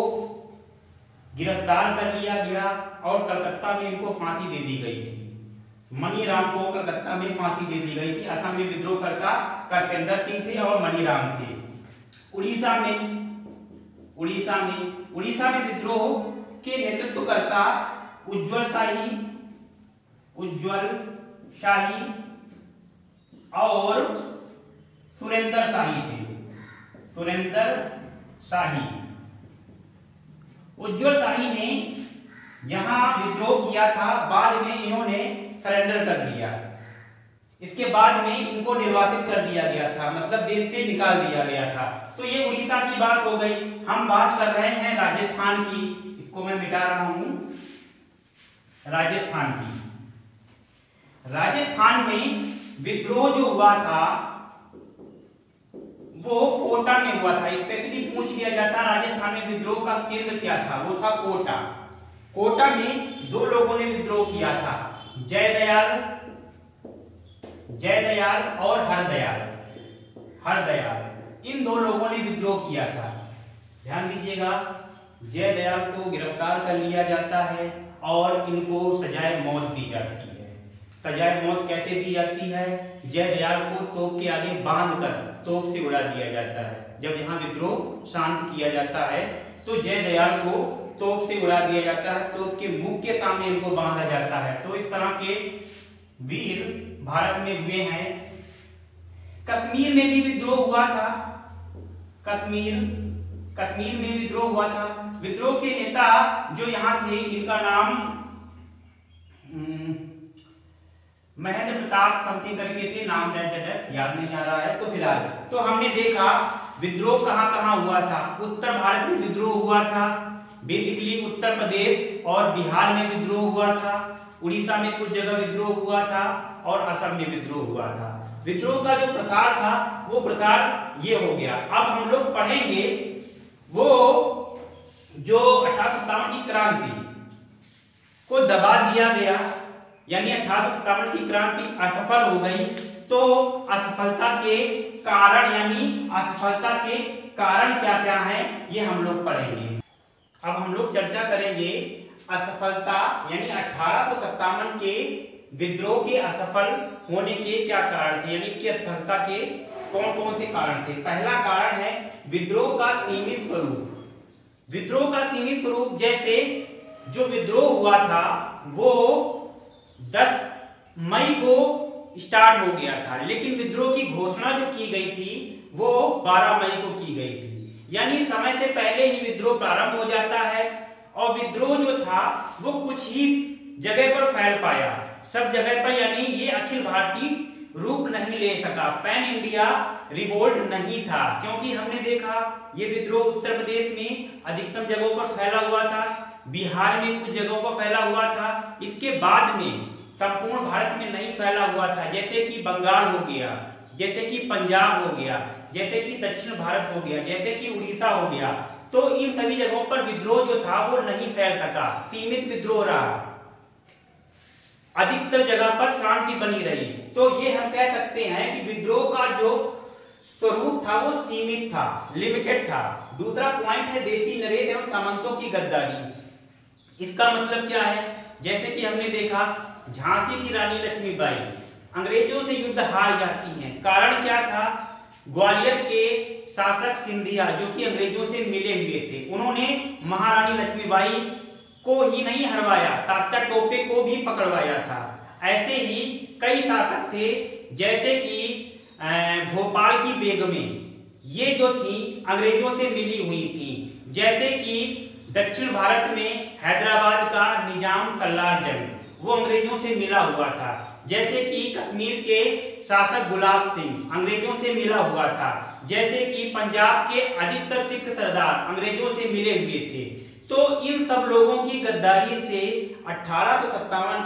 गिरफ़्तार कर लिया गया और कलकत्ता में इनको फांसी दे दी गई थी। मणिराम को कलकत्ता में फांसी दे दी गई थी। असम में विद्रोह करता करपेंद्र सिंह थे और मणिराम थे। उड़ीसा में उड़ीसा में उड़ीसा में विद्रोह के नेतृत्व करता उज्जवल शाही उज्जवल शाही और सुरेंद्र शाही थे। सुरेंद्र शाही। उज्जवल शाही ने यहाँ विद्रोह किया था, बाद में इन्होंने सरेंडर कर दिया। इसके बाद में इनको निर्वासित कर दिया गया था मतलब देश से निकाल दिया गया था। तो ये उड़ीसा की बात हो गई। हम बात कर रहे हैं राजस्थान की। इसको मैं मिटा रहा हूँ। राजस्थान की। राजस्थान में विद्रोह जो हुआ था वो कोटा में हुआ था। स्पेशली पूछ लिया जाता, राजस्थान में विद्रोह का केंद्र क्या था? वो था कोटा। कोटा में दो लोगों ने विद्रोह किया था। जयदयाल जयदयाल और हरदयाल। हरदयाल। इन दो लोगों ने विद्रोह किया था। ध्यान दीजिएगा, जयदयाल को गिरफ़्तार कर लिया जाता है और इनको सजाए मौत दी जाती है। सजाए मौत कैसे दी जाती है? जयदयाल को तोप के आगे बाँध कर तोप से उड़ा दिया जाता है। जब यहाँ विद्रोह शांत किया जाता है तो जयदयाल को तोप से उड़ा दिया जाता है। तोप के मुख के सामने इनको बांधा जाता है। तो इस तरह के वीर भारत में हुए हैं। कश्मीर में भी विद्रोह हुआ था। कश्मीर कश्मीर में विद्रोह हुआ था। विद्रोह के नेता जो यहाँ थे इनका नाम हम्म, महेंद्र प्रताप समथिंग करके थे, नाम याद नहीं आ रहा है तो फ़िलहाल। तो हमने देखा, विद्रोह कहाँ कहाँ हुआ था? उत्तर भारत में विद्रोह हुआ था। बेसिकली उत्तर प्रदेश और बिहार में विद्रोह हुआ था। उड़ीसा में कुछ जगह विद्रोह हुआ था और असम में विद्रोह हुआ था। विद्रोह का जो प्रसार था, वो प्रसार ये हो गया। अब हम लोग पढ़ेंगे, वो जो अठारह की क्रांति को दबा दिया गया। यानी अठारह की क्रांति असफल हो गई तो असफलता के कारण यानी असफलता के कारण क्या क्या है, ये हम लोग पढ़ेंगे। अब हम लोग चर्चा करेंगे असफलता यानी अठारह के विद्रोह के असफल होने के क्या कारण थे, यानी इसकी असफलता के कौन कौन से कारण थे? पहला कारण है विद्रोह का सीमित स्वरूप। विद्रोह का सीमित स्वरूप जैसे जो विद्रोह हुआ था, वो 10 मई को स्टार्ट हो गया था, लेकिन विद्रोह की घोषणा जो की गई थी, वो 12 मई को की गई थी। यानी समय से पहले ही विद्रोह प्रारंभ हो जाता है, और विद्रोह जो था, वो कुछ ही जगह पर फैल पाया। सब जगह पर यानी ये अखिल भारतीय रूप नहीं ले सका। पैन इंडिया रिवोल्ट नहीं था, क्योंकि हमने देखा, ये विद्रोह उत्तर प्रदेश में अधिकतम जगहों पर फैला हुआ था, बिहार में कुछ जगहों पर फैला हुआ था। इसके बाद में संपूर्ण भारत में नहीं फैला हुआ था। जैसे कि बंगाल हो गया, जैसे कि पंजाब हो गया, जैसे कि दक्षिण भारत हो गया, जैसे कि उड़ीसा हो गया तो इन सभी जगहों पर विद्रोह जो था वो नहीं फैल सका। सीमित विद्रोह रहा। अधिकतर जगह पर शांति बनी रही। तो ये हम कह सकते हैं कि विद्रोह का जो स्वरूप था, वो सीमित था लिमिटेड था। दूसरा पॉइंट है देसी नरेश एवं सामंतों की गद्दारी। इसका मतलब क्या है? जैसे कि हमने देखा झांसी की रानी लक्ष्मीबाई। अंग्रेज़ों से युद्ध हार जाती हैं। कारण क्या था? ग्वालियर के शासक सिंधिया, जो कि अंग्रेज़ों से मिले हुए थे, उन्होंने महारानी लक्ष्मीबाई को ही नहीं हरवाया, तात्या टोपे को भी पकड़वाया था। ऐसे ही कई शासक थे, जैसे कि भोपाल की बेगमें। ये जो थी, अंग्रेज़ों से मिली हुई थी। जैसे कि दक्षिण भारत में हैदराबाद का निज़ाम सल्लार जंग वो अंग्रेज़ों से मिला हुआ था। जैसे कि कश्मीर के शासक गुलाब सिंह अंग्रेज़ों से मिला हुआ था। जैसे कि पंजाब के अधिकतर सिख सरदार अंग्रेज़ों से मिले हुए थे। तो इन सब लोगों की गद्दारी से अठारह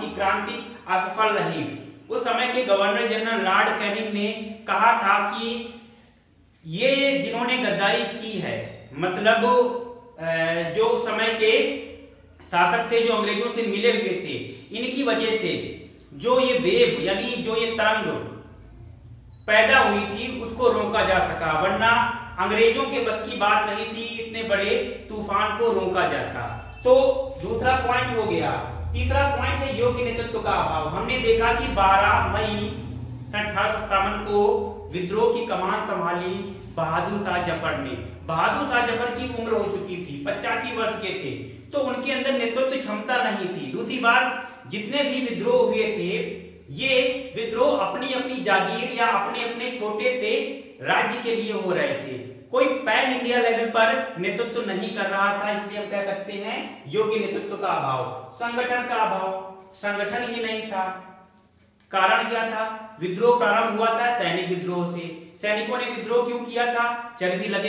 की क्रांति असफल रही। उस समय के गवर्नर जनरल लॉर्ड कैनिंग ने कहा था कि ये जिन्होंने गद्दारी की है मतलब जो समय के शासक थे जो अंग्रेज़ों से मिले हुए थे। इनकी वजह से जो ये वेव यानी जो ये तरंग पैदा हुई थी, उसको रोका जा सका, वरना अंग्रेज़ों के बस की बात नहीं थी, इतने बड़े तूफ़ान को रोका जाता। तो दूसरा पॉइंट हो गया। तीसरा पॉइंट है योग्य नेतृत्व का अभाव। हमने देखा कि 12 मई अठारह सौ सत्तावन को विद्रोह की कमान संभाली बहादुर शाह ज़फ़र ने। बहादुर शाह ज़फ़र की उम्र हो चुकी थी, पचासी वर्ष के थे। तो उनके अंदर नेतृत्व क्षमता नहीं थी। दूसरी बात, जितने भी विद्रोह हुए थे, ये विद्रोह अपनी अपनी जागीर या अपने अपने छोटे से राज्य के लिए हो रहे थे। कोई पैन इंडिया लेवल पर नेतृत्व नहीं कर रहा था, इसलिए हम कह सकते हैं योग्य नेतृत्व का अभाव। संगठन का अभाव। संगठन ही नहीं था। कारण क्या था? विद्रोह प्रारंभ हुआ था सैनिक विद्रोह से। सैनिकों ने विद्रोह क्यों किया था? चर्बी लगे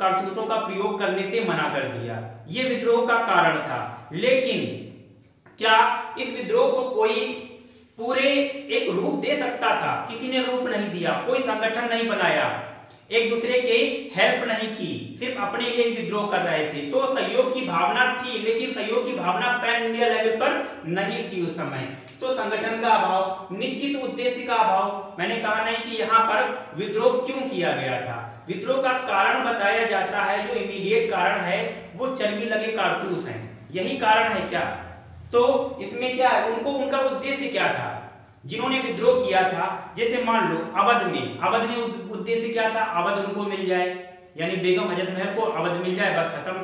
कारतूसों का प्रयोग करने से मना कर दिया। यह विद्रोह का कारण था। लेकिन क्या इस विद्रोह को कोई पूरे एक रूप दे सकता था? किसी ने रूप नहीं दिया, कोई संगठन नहीं बनाया, एक दूसरे के हेल्प नहीं की, सिर्फ़ अपने लिए विद्रोह कर रहे थे। तो सहयोग की भावना थी, लेकिन सहयोग की भावना पैन इंडिया लेवल पर नहीं थी उस समय। तो संगठन का अभाव, निश्चित उद्देश्य का अभाव, मैंने कहा नहीं कि यहाँ पर विद्रोह क्यों किया गया था? विद्रोह का कारण बताया जाता है, जो इमीडिएट कारण है, वो चर्बी लगे कारतूस हैं। यही कारण है क्या? तो इसमें क्या है? उनको, उनका उद्देश्य क्या था? जिन्होंने विद्रोह किया था, जैसे मान लो, अवध में अवध में उद्देश्य क्या था? अवध उनको मिल जाए। यानी बेगम हज़रत महल को अवध मिल जाए, बस खत्म।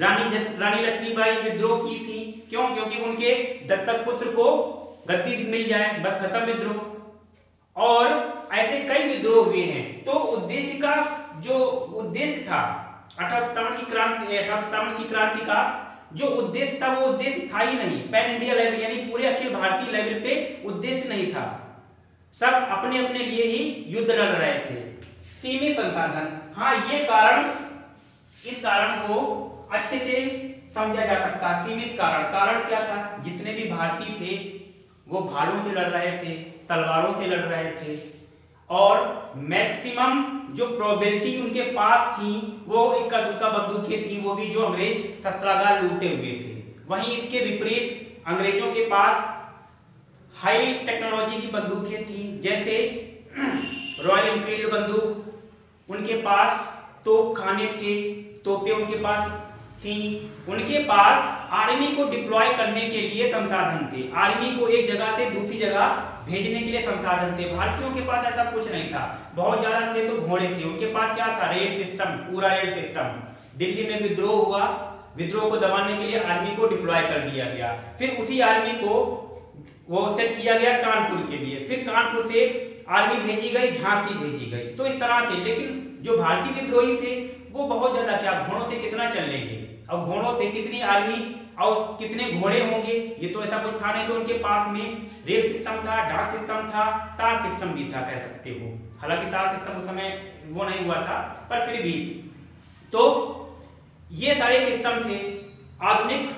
रानी रानी लक्ष्मीबाई विद्रोह की थी। क्यों? क्योंकि उनके दत्तक पुत्र को गद्दी मिल जाए, बस खत्म विद्रोह। और ऐसे कई विद्रोह हुए हैं। तो उद्देश्य का जो उद्देश्य था, अठारह की क्रांति, अठारह की क्रांति का जो उद्देश्य था, वो उद्देश्य था ही नहीं। पैन इंडिया लेवल, यानी पूरे अखिल भारतीय लेवल पे उद्देश्य नहीं था। सब अपने अपने लिए ही युद्ध लड़ रहे थे। सीमित संसाधन। हाँ ये कारण, इस कारण को अच्छे से समझा जा सकता, सीमित कारण। कारण क्या था? जितने भी भारतीय थे, वो भालों से लड़ रहे थे। तलवारों से लड़ रहे थे। और मैक्सिमम जो प्रोबेबिलिटी उनके पास थी, वो इक्का दुक्का बंदूकें थी, वो भी जो अंग्रेज़ शस्त्रागार लूटे हुए थे। वहीं इसके विपरीत अंग्रेज़ों के पास हाई टेक्नोलॉजी की बंदूकें थी, जैसे रॉयल एनफील्ड बंदूक, उनके पास तोप खाने थे, तोपे उनके पास थी। उनके पास आर्मी को डिप्लॉय करने के लिए संसाधन थे। आर्मी को एक जगह से दूसरी जगह भेजने के लिए संसाधन थे। भारतीयों के पास ऐसा कुछ नहीं था। बहुत ज़्यादा थे तो घोड़े थे। उनके पास क्या था? रेल सिस्टम पूरा रेल सिस्टम दिल्ली में विद्रोह हुआ। विद्रोह को दबाने के लिए आर्मी को डिप्लॉय कर दिया गया। फिर उसी आर्मी को वो सेट किया गया कानपुर के लिए। फिर कानपुर से आर्मी भेजी गई, झांसी भेजी गई। तो इस तरह से, लेकिन जो भारतीय विद्रोही थे, वो बहुत ज़्यादा क्या, घोड़ों से कितना चल लेंगे अब घोड़ों से कितनी आर्मी और कितने घोड़े होंगे? ये तो ऐसा कुछ था नहीं तो उनके पास में रेल सिस्टम था डाक सिस्टम था, तार सिस्टम भी था, कह सकते हो। हालाँकि तार सिस्टम उस समय वो नहीं हुआ था, पर फिर भी। तो ये सारे सिस्टम थे, आधुनिक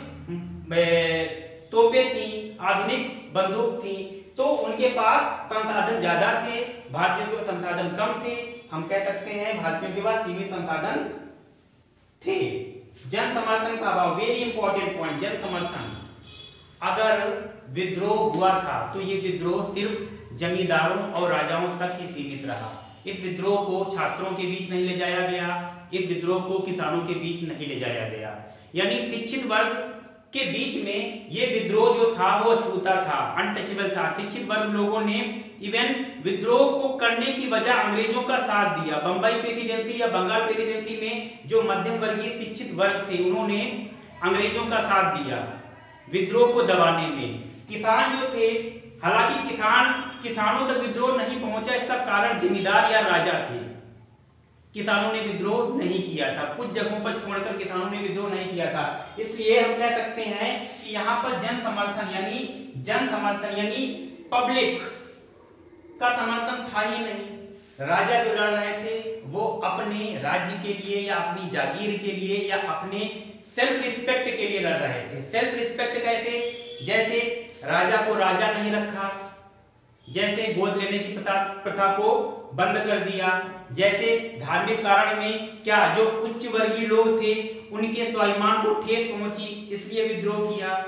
तोपे थी, आधुनिक बंदूक थी। तो उनके पास संसाधन ज़्यादा थे, भारतीयों के संसाधन कम थे। हम कह सकते हैं, भारतीयों के पास सीमित संसाधन थे। जन समर्थन का अभाव वेरी इंपॉर्टेंट पॉइंट जन समर्थन। अगर विद्रोह हुआ था तो ये विद्रोह सिर्फ़ जमींदारों और राजाओं तक ही सीमित रहा। इस विद्रोह को छात्रों के बीच नहीं ले जाया गया, इस विद्रोह को किसानों के बीच नहीं ले जाया गया। यानी शिक्षित वर्ग के बीच में ये विद्रोह जो था, वो अछूता था अनटचेबल था। शिक्षित वर्ग लोगों ने इवन विद्रोह को करने की वजह अंग्रेज़ों का साथ दिया। बंबई प्रेसिडेंसी या बंगाल प्रेसिडेंसी में जो मध्यम वर्गीय शिक्षित वर्ग थे, उन्होंने अंग्रेज़ों का साथ दिया विद्रोह को दबाने में। किसान जो थे, हालाँकि किसान, किसानों तक विद्रोह नहीं पहुँचा, इसका कारण जिम्मेदार या राजा थे। किसानों ने विद्रोह नहीं किया था। कुछ जगहों पर छोड़कर किसानों ने विद्रोह नहीं किया था। इसलिए हम कह सकते हैं कि यहाँ पर जन समर्थन यानी जन समर्थन यानी पब्लिक का समर्थन था ही नहीं। राजा जो लड़ रहे थे, वो अपने राज्य के लिए या अपनी जागीर के लिए या अपने सेल्फ रिस्पेक्ट के लिए लड़ रहे थे। सेल्फ रिस्पेक्ट कैसे? जैसे राजा को राजा नहीं रखा, जैसे गोद लेने की प्रथा को बंद कर दिया। जैसे धार्मिक कारण में क्या जो उच्च वर्गीय लोग थे, उनके स्वाभिमान को ठेस पहुँची, इसलिए विद्रोह किया।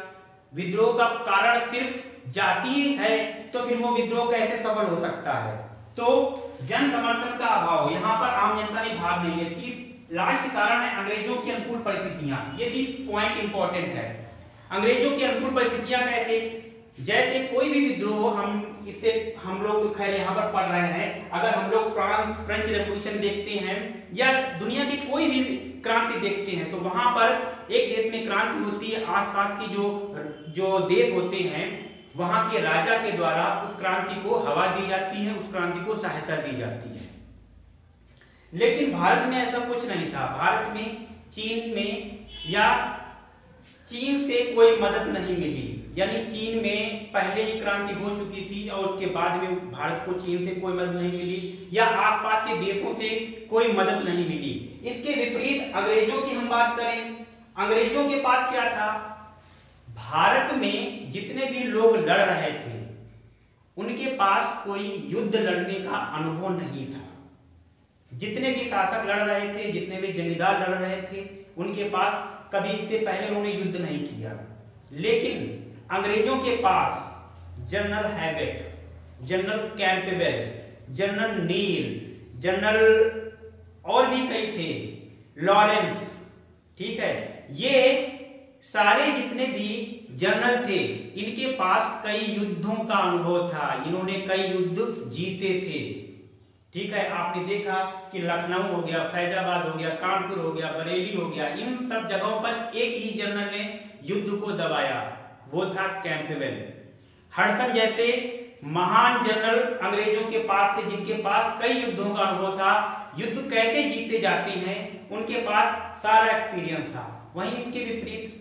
विद्रोह का कारण सिर्फ़ जाति है तो फिर वो विद्रोह कैसे सफल हो सकता है? तो जन समर्थन का अभाव। यहाँ पर आम जनता ने भाग नहीं लिया। लास्ट कारण है अंग्रेज़ों की अनुकूल परिस्थितियाँ। ये भी पॉइंट इंपॉर्टेंट है। अंग्रेज़ों की अनुकूल परिस्थितियाँ कैसे? जैसे कोई भी विद्रोह, हम इससे हम लोग तो खैर यहाँ पर पढ़ रहे हैं। अगर हम लोग फ्रांस, फ्रेंच रेवोल्यूशन देखते हैं या दुनिया की कोई भी क्रांति देखते हैं तो वहाँ पर एक देश में क्रांति होती है, आसपास की जो जो देश होते हैं, वहाँ के राजा के द्वारा उस क्रांति को हवा दी जाती है, उस क्रांति को सहायता दी जाती है। लेकिन भारत में ऐसा कुछ नहीं था। भारत में, चीन में या चीन से कोई मदद नहीं मिली। यानी चीन में पहले ही क्रांति हो चुकी थी और उसके बाद में भारत को चीन से कोई मदद नहीं मिली या आसपास के देशों से कोई मदद नहीं मिली। इसके विपरीत अंग्रेज़ों की हम बात करें, अंग्रेज़ों के पास क्या था? भारत में जितने भी लोग लड़ रहे थे, उनके पास कोई युद्ध लड़ने का अनुभव नहीं था। जितने भी शासक लड़ रहे थे, जितने भी जमींदार लड़ रहे थे, उनके पास कभी इससे पहले उन्होंने युद्ध नहीं किया। लेकिन अंग्रेज़ों के पास general हैबेट, General Campbell, General Neill, General और भी कई थे, लॉरेंस, ठीक है? ये सारे जितने भी जनरल थे, इनके पास कई युद्धों का अनुभव था। इन्होंने कई युद्ध जीते थे। ठीक है, आपने देखा कि लखनऊ हो गया, फैजाबाद हो गया, कानपुर हो गया, बरेली हो गया, इन सब जगहों पर एक ही जनरल ने युद्ध को दबाया, वो था कैंपेबल हडसन जैसे महान जनरल अंग्रेज़ों के पास थे, जिनके पास कई युद्धों का अनुभव था, युद्ध कैसे जीते जाते हैं, उनके पास सारा एक्सपीरियंस था। वहीं इसके विपरीत,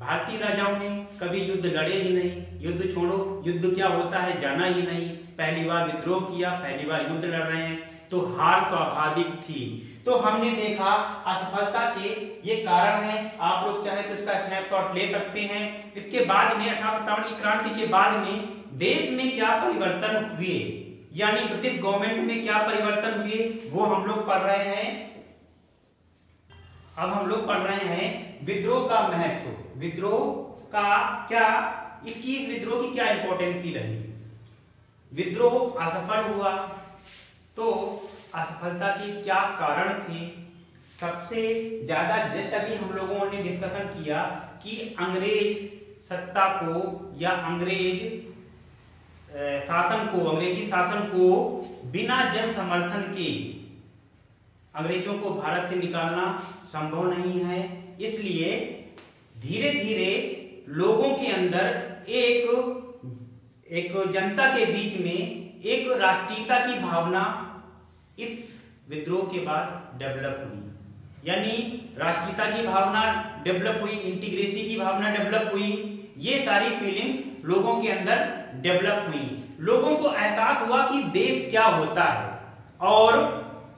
भारतीय राजाओं ने कभी युद्ध लड़े ही नहीं, युद्ध छोड़ो, युद्ध क्या होता है जाना ही नहीं पहली बार विद्रोह किया, पहली बार युद्ध लड़ रहे हैं तो हार स्वाभाविक थी। तो हमने देखा असफलता के ये कारण है। आप लोग चाहे तो इसका स्नैपशॉट ले सकते हैं। इसके बाद में, अठारह की क्रांति के बाद में देश में क्या परिवर्तन हुए? यानी ब्रिटिश गवर्नमेंट में क्या परिवर्तन हुए? वो हम लोग पढ़ रहे हैं। अब हम लोग पढ़ रहे हैं विद्रोह का महत्व। विद्रोह का क्या? इसकी इस विद्रोह की क्या इंपॉर्टेंस रही? विद्रोह असफल हुआ। तो असफलता के क्या कारण थे? सबसे ज़्यादा जस्ट अभी हम लोगों ने डिस्कशन किया कि अंग्रेज़ सत्ता को या अंग्रेज़ शासन को, अंग्रेज़ी शासन को बिना जन समर्थन के अंग्रेज़ों को भारत से निकालना संभव नहीं है। इसलिए धीरे धीरे लोगों के अंदर एक एक जनता के बीच में एक राष्ट्रीयता की भावना इस विद्रोह के बाद डेवलप हुई। यानी राष्ट्रीयता की भावना डेवलप हुई, इंटीग्रेसी की भावना डेवलप हुई, ये सारी फीलिंग्स लोगों के अंदर डेवलप हुई। लोगों को एहसास हुआ कि देश क्या होता है और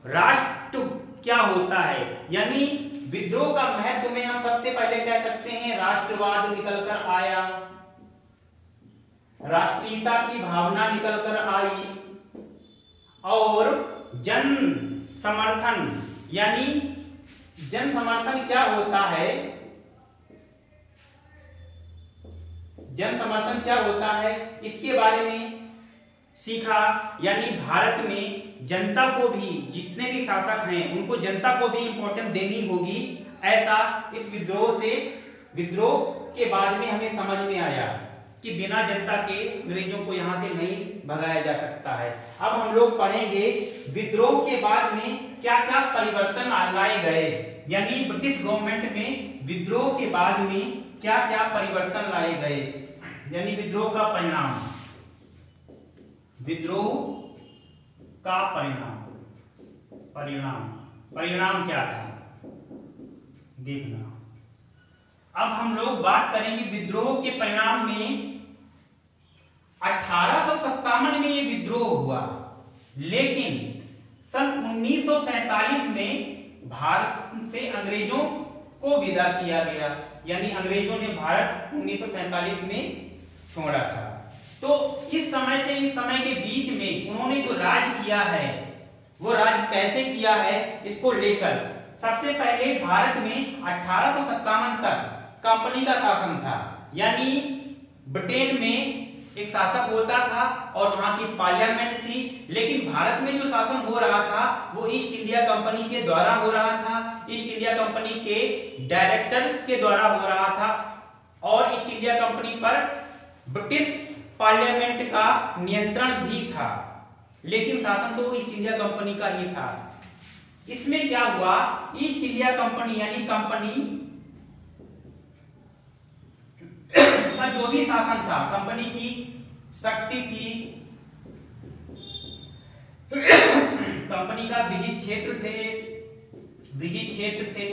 राष्ट्र क्या होता है। यानी विद्रोह का महत्व में हम सबसे पहले कह सकते हैं, राष्ट्रवाद निकलकर आया। राष्ट्रीयता की भावना निकलकर आई। और जन समर्थन, यानी जन समर्थन क्या होता है? जन समर्थन क्या होता है? इसके बारे में सीखा, यानी भारत में जनता को भी, जितने भी शासक हैं, उनको जनता को भी इंपॉर्टेंस देनी होगी, ऐसा इस विद्रोह से, विद्रोह के बाद में हमें समझ में आया। कि बिना जनता के अंग्रेज़ों को यहाँ से नहीं भगाया जा सकता है। अब हम लोग पढ़ेंगे, विद्रोह के बाद में क्या क्या परिवर्तन लाए गए? यानी ब्रिटिश गवर्नमेंट में विद्रोह के बाद में क्या क्या परिवर्तन लाए गए? यानी विद्रोह का परिणाम। विद्रोह का परिणाम। परिणाम। परिणाम क्या था? देखना। अब हम लोग बात करेंगे विद्रोह के परिणाम में अठारह में ये विद्रोह हुआ। लेकिन सन 1947 में भारत से अंग्रेज़ों को विदा किया गया। यानी अंग्रेज़ों ने भारत 1947 में छोड़ा था। तो इस समय से, इस समय के बीच में उन्होंने जो राज किया है, वो राज कैसे किया है, इसको लेकर सबसे पहले भारत में अठारह तक कंपनी का शासन था। यानी ब्रिटेन में एक शासक होता था और वहाँ की पार्लियामेंट थी, लेकिन भारत में जो शासन हो रहा था, वो ईस्ट इंडिया कंपनी के द्वारा हो रहा था। ईस्ट इंडिया कंपनी के डायरेक्टर्स के द्वारा हो रहा था और ईस्ट इंडिया कंपनी पर ब्रिटिश पार्लियामेंट का नियंत्रण भी था। लेकिन शासन तो ईस्ट इंडिया कंपनी का ही था। इसमें क्या हुआ? ईस्ट इंडिया कंपनी, यानी कंपनी का जो भी शासन था कंपनी की, शक्ति थी कंपनी का विजित क्षेत्र थे विजित क्षेत्र थे,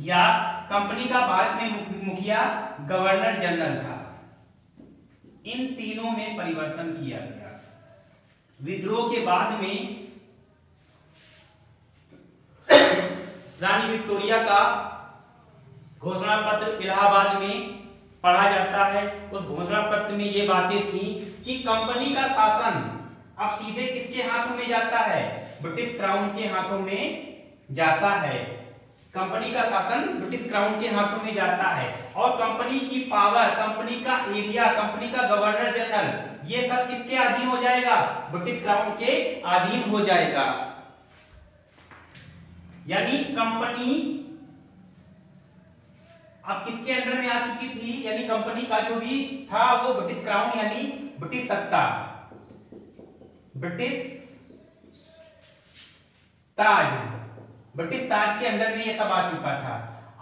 या कंपनी का भारत में मुखिया गवर्नर जनरल था, इन तीनों में परिवर्तन किया गया। विद्रोह के बाद में रानी विक्टोरिया का घोषणा पत्र इलाहाबाद में पढ़ा जाता है। उस घोषणा पत्र में ये बातें थी कि कंपनी का शासन अब सीधे किसके हाथों में जाता है? ब्रिटिश क्राउन के हाथों में जाता है। कंपनी का शासन ब्रिटिश क्राउन के हाथों में जाता है। और कंपनी की पावर, कंपनी का एरिया, कंपनी का गवर्नर जनरल, ये सब किसके अधीन हो जाएगा? ब्रिटिश क्राउन के अधीन हो जाएगा। यानी कंपनी अब किसके अंडर में आ चुकी थी? यानी कंपनी का जो भी था, वो ब्रिटिश क्राउन यानी ब्रिटिश सत्ता। ब्रिटिश ताज। ब्रिटिश ताज के अंदर में ये सब आ चुका था।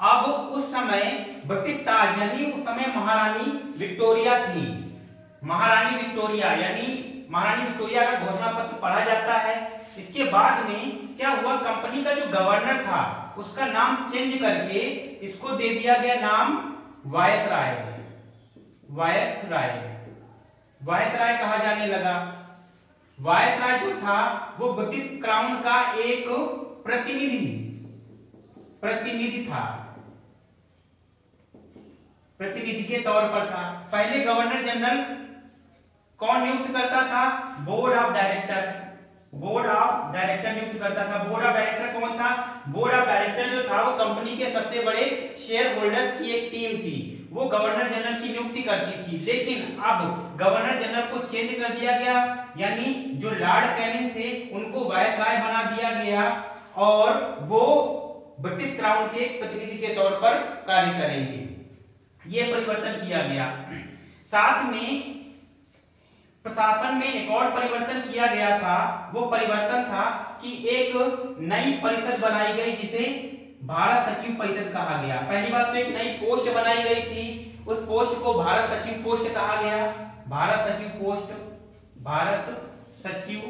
अब उस समय ब्रिटिश ताज यानी उस समय महारानी विक्टोरिया थी। महारानी विक्टोरिया, यानी महारानी विक्टोरिया का घोषणा पत्र पढ़ा जाता है। इसके बाद में क्या हुआ? कंपनी का जो गवर्नर था उसका नाम चेंज करके इसको दे दिया गया नाम viceroy. Viceroy. Viceroy कहा जाने लगा? वायस राय जो था, वो ब्रिटिश क्राउन का एक प्रतिनिधि। प्रतिनिधि था। प्रतिनिधि के तौर पर था। पहले गवर्नर जनरल कौन नियुक्त करता था? Board of director. Board of director नियुक्त करता था। बोर्ड ऑफ़ डायरेक्टर कौन था? बोर्ड ऑफ़ डायरेक्टर जो था, वो कंपनी के सबसे बड़े शेयर होल्डर्स की एक टीम थी। वो गवर्नर जनरल की नियुक्ति करती थी। लेकिन अब गवर्नर जनरल को चेंज कर दिया गया। यानी जो लॉर्ड कैनिंग थे, उनको वायस राय बना दिया गया और वो ब्रिटिश क्राउन के प्रतिनिधि के तौर पर कार्य करेंगे। यह परिवर्तन किया गया। साथ में प्रशासन में एक और परिवर्तन किया गया था, वो परिवर्तन था कि एक नई परिषद बनाई गई, जिसे भारत सचिव परिषद कहा गया। पहली बात तो एक नई पोस्ट बनाई गई थी। उस पोस्ट को भारत सचिव पोस्ट कहा गया। भारत सचिव पोस्ट, भारत सचिव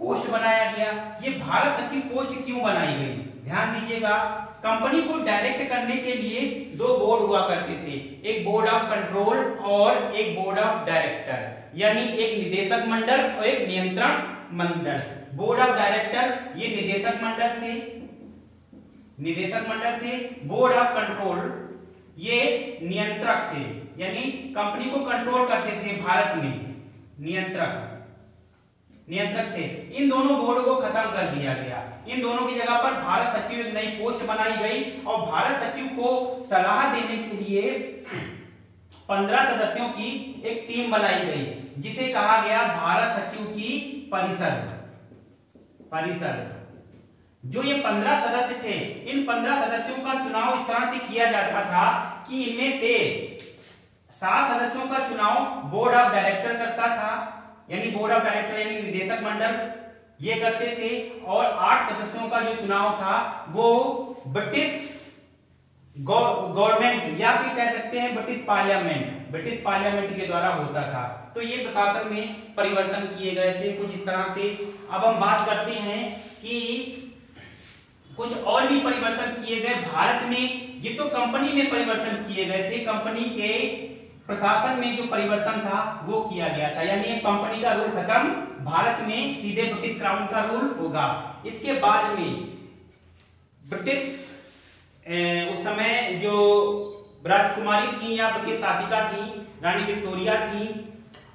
पोस्ट बनाया गया। ये भारत सचिव पोस्ट क्यों बनाई गई? ध्यान दीजिएगा कंपनी को डायरेक्ट करने के लिए दो बोर्ड हुआ करते थे। एक बोर्ड ऑफ़ कंट्रोल और एक बोर्ड ऑफ़ डायरेक्टर, यानी एक निदेशक मंडल और एक नियंत्रण मंडल। बोर्ड ऑफ़ डायरेक्टर, ये निदेशक मंडल थे। निदेशक मंडल थे। बोर्ड ऑफ़ कंट्रोल, ये नियंत्रक थे, यानी कंपनी को कंट्रोल करते थे भारत में। नियंत्रक। नियंत्रक थे। इन दोनों बोर्ड को खत्म कर दिया गया। इन दोनों की जगह पर भारत सचिव एक नई पोस्ट बनाई गई और भारत सचिव को सलाह देने के लिए पंद्रह सदस्यों की एक टीम बनाई गई, जिसे कहा गया भारत सचिव की परिषद परिषद जो ये पंद्रह सदस्य थे, इन पंद्रह सदस्यों का चुनाव इस तरह से किया जाता था कि इनमें से सात सदस्यों का चुनाव बोर्ड ऑफ़ डायरेक्टर करता था यानी बोर्ड ऑफ़ डायरेक्टर यानी निदेशक मंडल, ये करते थे और आठ सदस्यों का जो चुनाव था, वो ब्रिटिश गवर्नमेंट या फिर कह सकते हैं ब्रिटिश पार्लियामेंट ब्रिटिश पार्लियामेंट के द्वारा होता था। तो ये प्रशासन में परिवर्तन किए गए थे। कुछ इस तरह से अब हम बात करते हैं कि कुछ और भी परिवर्तन किए गए। भारत में ये तो कंपनी में परिवर्तन किए गए थे। कंपनी के प्रशासन में जो परिवर्तन था, वो किया गया था। यानी कंपनी का रूल खत्म, भारत में सीधे ब्रिटिश क्राउन का रूल होगा। इसके बाद में ब्रिटिश उस समय जो राजकुमारी थी या ब्रिटिश शासिका थी, रानी विक्टोरिया थी,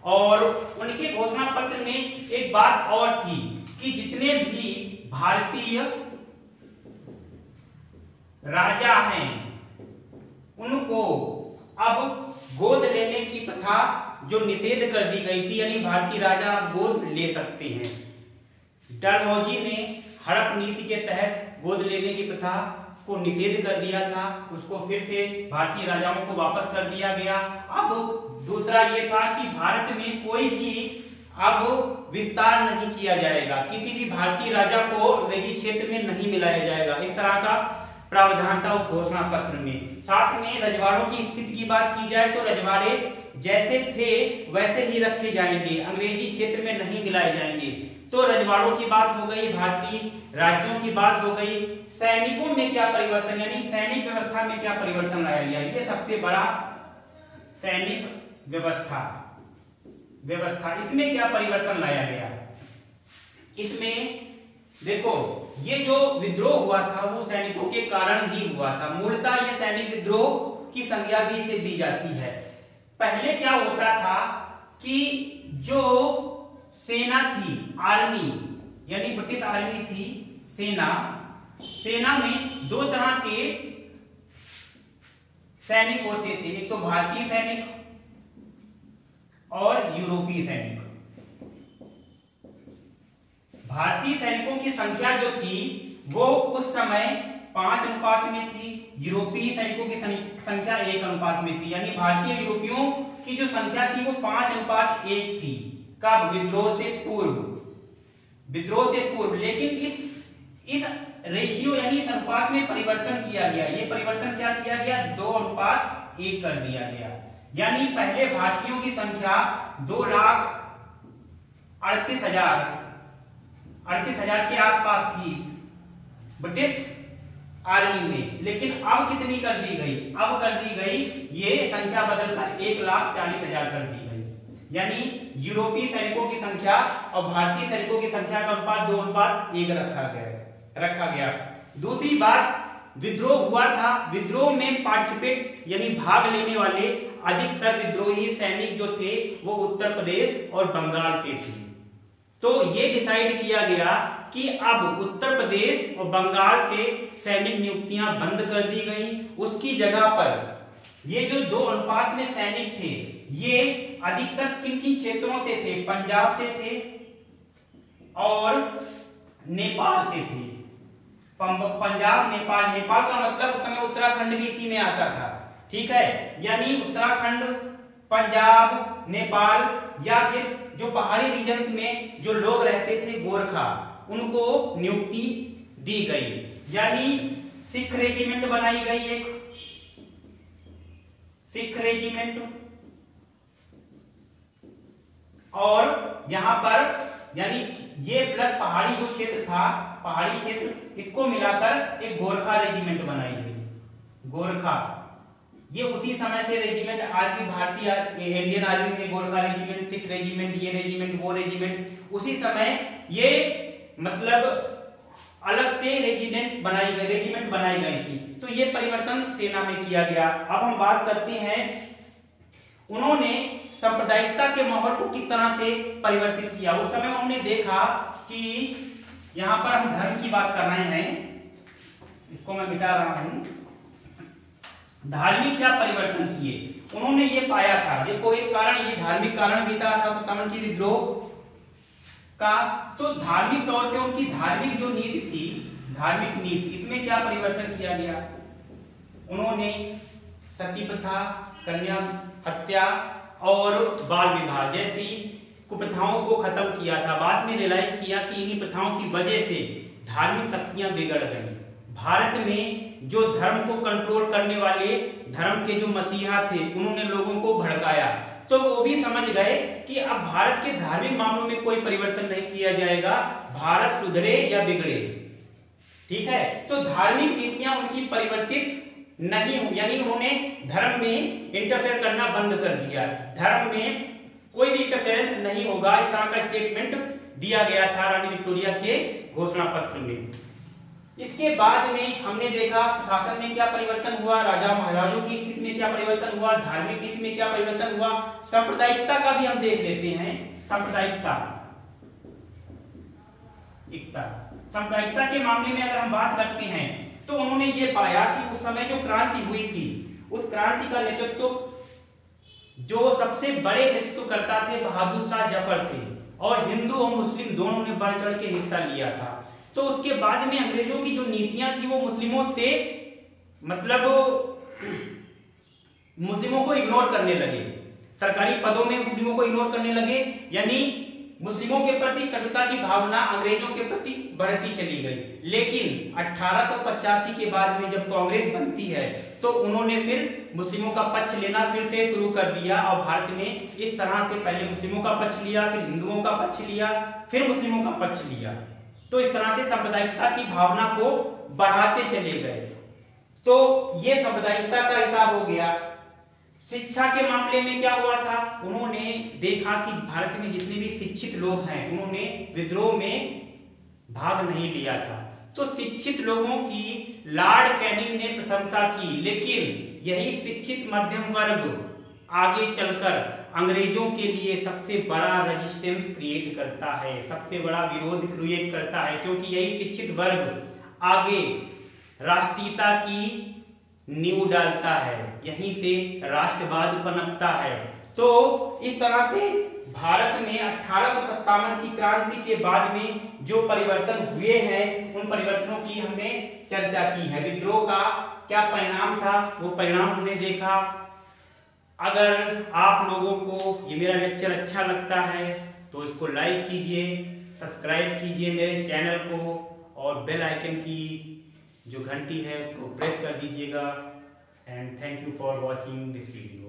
और उनके घोषणा पत्र में एक बात और थी कि जितने भी भारतीय राजा हैं, उनको अब गोद लेने की प्रथा जो निषेध कर दी गई थी, यानी भारतीय राजा गोद ले सकते हैं। डलहौजी ने हड़प नीति के तहत गोद लेने की प्रथा को निषेध कर दिया था, उसको फिर से भारतीय राजाओं को वापस कर दिया गया। अब दूसरा ये था कि भारत में कोई भी अब विस्तार नहीं किया जाएगा। किसी भी भारतीय राजा को अंग्रेज़ी क्षेत्र में नहीं मिलाया जाएगा। इस तरह का प्रावधान था उस घोषणा पत्र में। साथ में रजवाड़ों की स्थिति की बात की जाए तो रजवाड़े जैसे थे, वैसे ही रखे जाएँगे। अंग्रेज़ी क्षेत्र में नहीं मिलाए जाएँगे। तो रजवाड़ों की बात हो गई, भारतीय राज्यों की बात हो गई। सैनिकों में क्या परिवर्तन, यानी सैनिक व्यवस्था में क्या परिवर्तन लाया गया? ये सबसे बड़ा सैनिक व्यवस्था व्यवस्था। इसमें क्या परिवर्तन लाया गया? इसमें देखो, ये जो विद्रोह हुआ था, वो सैनिकों के कारण ही हुआ था। मूलतः ये सैनिक विद्रोह की संज्ञा भी इसे दी जाती है। पहले क्या होता था कि जो सेना थी, आर्मी, यानी ब्रिटिश आर्मी थी, सेना सेना में दो तरह के सैनिक होते थे। एक तो भारतीय सैनिक और यूरोपीय सैनिक। भारतीय सैनिकों की संख्या जो थी, वो उस समय पाँच अनुपात में थी। यूरोपीय सैनिकों की संख्या एक अनुपात में थी। यानी भारतीय यूरोपियों की जो संख्या थी, वो पाँच अनुपात एक थी। कब? विद्रोह से पूर्व। विद्रोह से पूर्व। लेकिन इस इस रेशियो यानी इस अनुपात में परिवर्तन किया गया। ये परिवर्तन क्या किया गया? दो अनुपात एक कर दिया गया। यानी पहले भारतीयों की संख्या दो लाख अड़तीस हज़ार अड़तीस हज़ार के आसपास थी ब्रिटिश आर्मी में। लेकिन अब कितनी कर दी गई? अब कर दी गई ये संख्या बदलकर एक लाख चालीस हज़ार कर दी गई। यानी यूरोपीय सैनिकों की संख्या और भारतीय सैनिकों की संख्या का अनुपात, दो अनुपात, एक रखा गया रखा गया। दूसरी बात, विद्रोह हुआ था। विद्रोह में पार्टिसिपेट यानी भाग लेने वाले अधिकतर विद्रोही सैनिक जो थे, वो उत्तर प्रदेश और बंगाल से थे। तो ये डिसाइड किया गया कि अब उत्तर प्रदेश और बंगाल से सैनिक नियुक्तियाँ बंद कर दी गई। उसकी जगह पर ये जो दो अनुपात में सैनिक थे, ये अधिकतर किन किन क्षेत्रों से थे? पंजाब से थे और नेपाल से थे। पंजाब, नेपाल नेपाल का मतलब उस समय उत्तराखंड भी इसी में आता था। ठीक है? यानी उत्तराखंड पंजाब, नेपाल या फिर जो पहाड़ी रीजन में जो लोग रहते थे गोरखा, उनको नियुक्ति दी गई। यानी सिख रेजिमेंट बनाई गई एक। सिख रेजिमेंट और यहाँ पर, यानी ये प्लस पहाड़ी जो क्षेत्र था, पहाड़ी क्षेत्र, इसको मिलाकर एक गोरखा रेजिमेंट बनाई गई। गोरखा। ये उसी समय से रेजिमेंट भी भारतीय इंडियन आर्मी में गोरखा रेजिमेंट सिख रेजिमेंट ये रेजिमेंट वो रेजिमेंट उसी समय ये मतलब अलग से रेजिमेंट बनाई गई रेजिमेंट बनाई गई थी। तो ये परिवर्तन सेना में किया गया। अब हम बात करते हैं, उन्होंने सांप्रदायिकता के माहौल को किस तरह से परिवर्तित किया। उस समय उन्होंने देखा कि यहाँ पर हम धर्म की बात कर रहे हैं। इसको मैं मिटा रहा हूँ। धार्मिक क्या परिवर्तन किए उन्होंने ये पाया था। देखो, एक कारण ये धार्मिक कारण भी था अठारह सत्तावन की विद्रोह का। तो धार्मिक तौर पे उनकी धार्मिक जो नीति थी, धार्मिक नीति, इसमें क्या परिवर्तन किया गया? उन्होंने सती प्रथा कन्या हत्या और बाल विवाह जैसी कुप्रथाओं को खत्म किया था। बाद में रियलाइज़ किया कि इन्हीं प्रथाओं की वजह से धार्मिक शक्तियाँ बिगड़ गई। भारत में जो धर्म को कंट्रोल करने वाले, धर्म के जो मसीहा थे, उन्होंने लोगों को भड़काया। तो वो भी समझ गए कि अब भारत के धार्मिक मामलों में कोई परिवर्तन नहीं किया जाएगा। भारत सुधरे या बिगड़े। ठीक है? तो धार्मिक नीतियाँ उनकी परिवर्तित नहीं यानी उन्होंने धर्म में इंटरफेयर करना बंद कर दिया। धर्म में कोई भी इंटरफेरेंस नहीं होगा, इस तरह का स्टेटमेंट दिया गया था रानी विक्टोरिया के घोषणा पत्र में। इसके बाद में हमने देखा शासन में क्या परिवर्तन हुआ, राजा महाराजों की स्थिति में क्या परिवर्तन हुआ, धार्मिक नीति में क्या परिवर्तन हुआ, सांप्रदायिकता का भी हम देख लेते हैं। सांप्रदायिकता। सांप्रदायिकता के मामले में अगर हम बात करते हैं तो उन्होंने ये पाया कि उस समय जो क्रांति हुई थी, उस क्रांति का नेतृत्व तो जो सबसे बड़े नेतृत्व करता थे बहादुर शाह ज़फ़र थे और हिंदू और मुस्लिम दोनों ने बढ़ चढ़ के हिस्सा लिया था। तो उसके बाद में अंग्रेज़ों की जो नीतियाँ थी वो मुस्लिमों से मतलब मुस्लिमों को इग्नोर करने लगे। सरकारी पदों में मुस्लिमों को इग्नोर करने लगे। यानी मुस्लिमों के प्रति कटुता की भावना अंग्रेज़ों के प्रति बढ़ती चली गई। लेकिन 1885 के बाद में जब कांग्रेस बनती है तो उन्होंने फिर मुस्लिमों का पक्ष लेना फिर से शुरू कर दिया और भारत में इस तरह से पहले मुस्लिमों का पक्ष लिया, फिर हिंदुओं का पक्ष लिया, फिर मुस्लिमों का पक्ष लिया। तो इस तरह से सांप्रदायिकता की भावना को बढ़ाते चले गए। तो ये सांप्रदायिकता का हिसाब हो गया। शिक्षा के मामले में क्या हुआ था? उन्होंने देखा कि भारत में जितने भी शिक्षित लोग हैं, उन्होंने विद्रोह में भाग नहीं लिया था। तो शिक्षित लोगों की लॉर्ड कैनिंग ने प्रशंसा की, लेकिन यही शिक्षित मध्यम वर्ग आगे चलकर अंग्रेज़ों के लिए सबसे बड़ा रेजिस्टेंस क्रिएट करता है, सबसे बड़ा विरोध क्रिएट करता है, क्योंकि यही शिक्षित वर्ग आगे राष्ट्रीयता की नींव डालता है, यहीं से राष्ट्रवाद पनपता है। तो इस तरह से भारत में अठारह की क्रांति के बाद में जो परिवर्तन हुए हैं, उन परिवर्तनों की हमने चर्चा की है। विद्रोह का क्या परिणाम था? वो परिणाम हमने देखा। अगर आप लोगों को ये मेरा लेक्चर अच्छा लगता है तो इसको लाइक कीजिए सब्सक्राइब कीजिए मेरे चैनल को और बेल आइकन की जो घंटी है उसको प्रेस कर दीजिएगा। And thank you for watching this video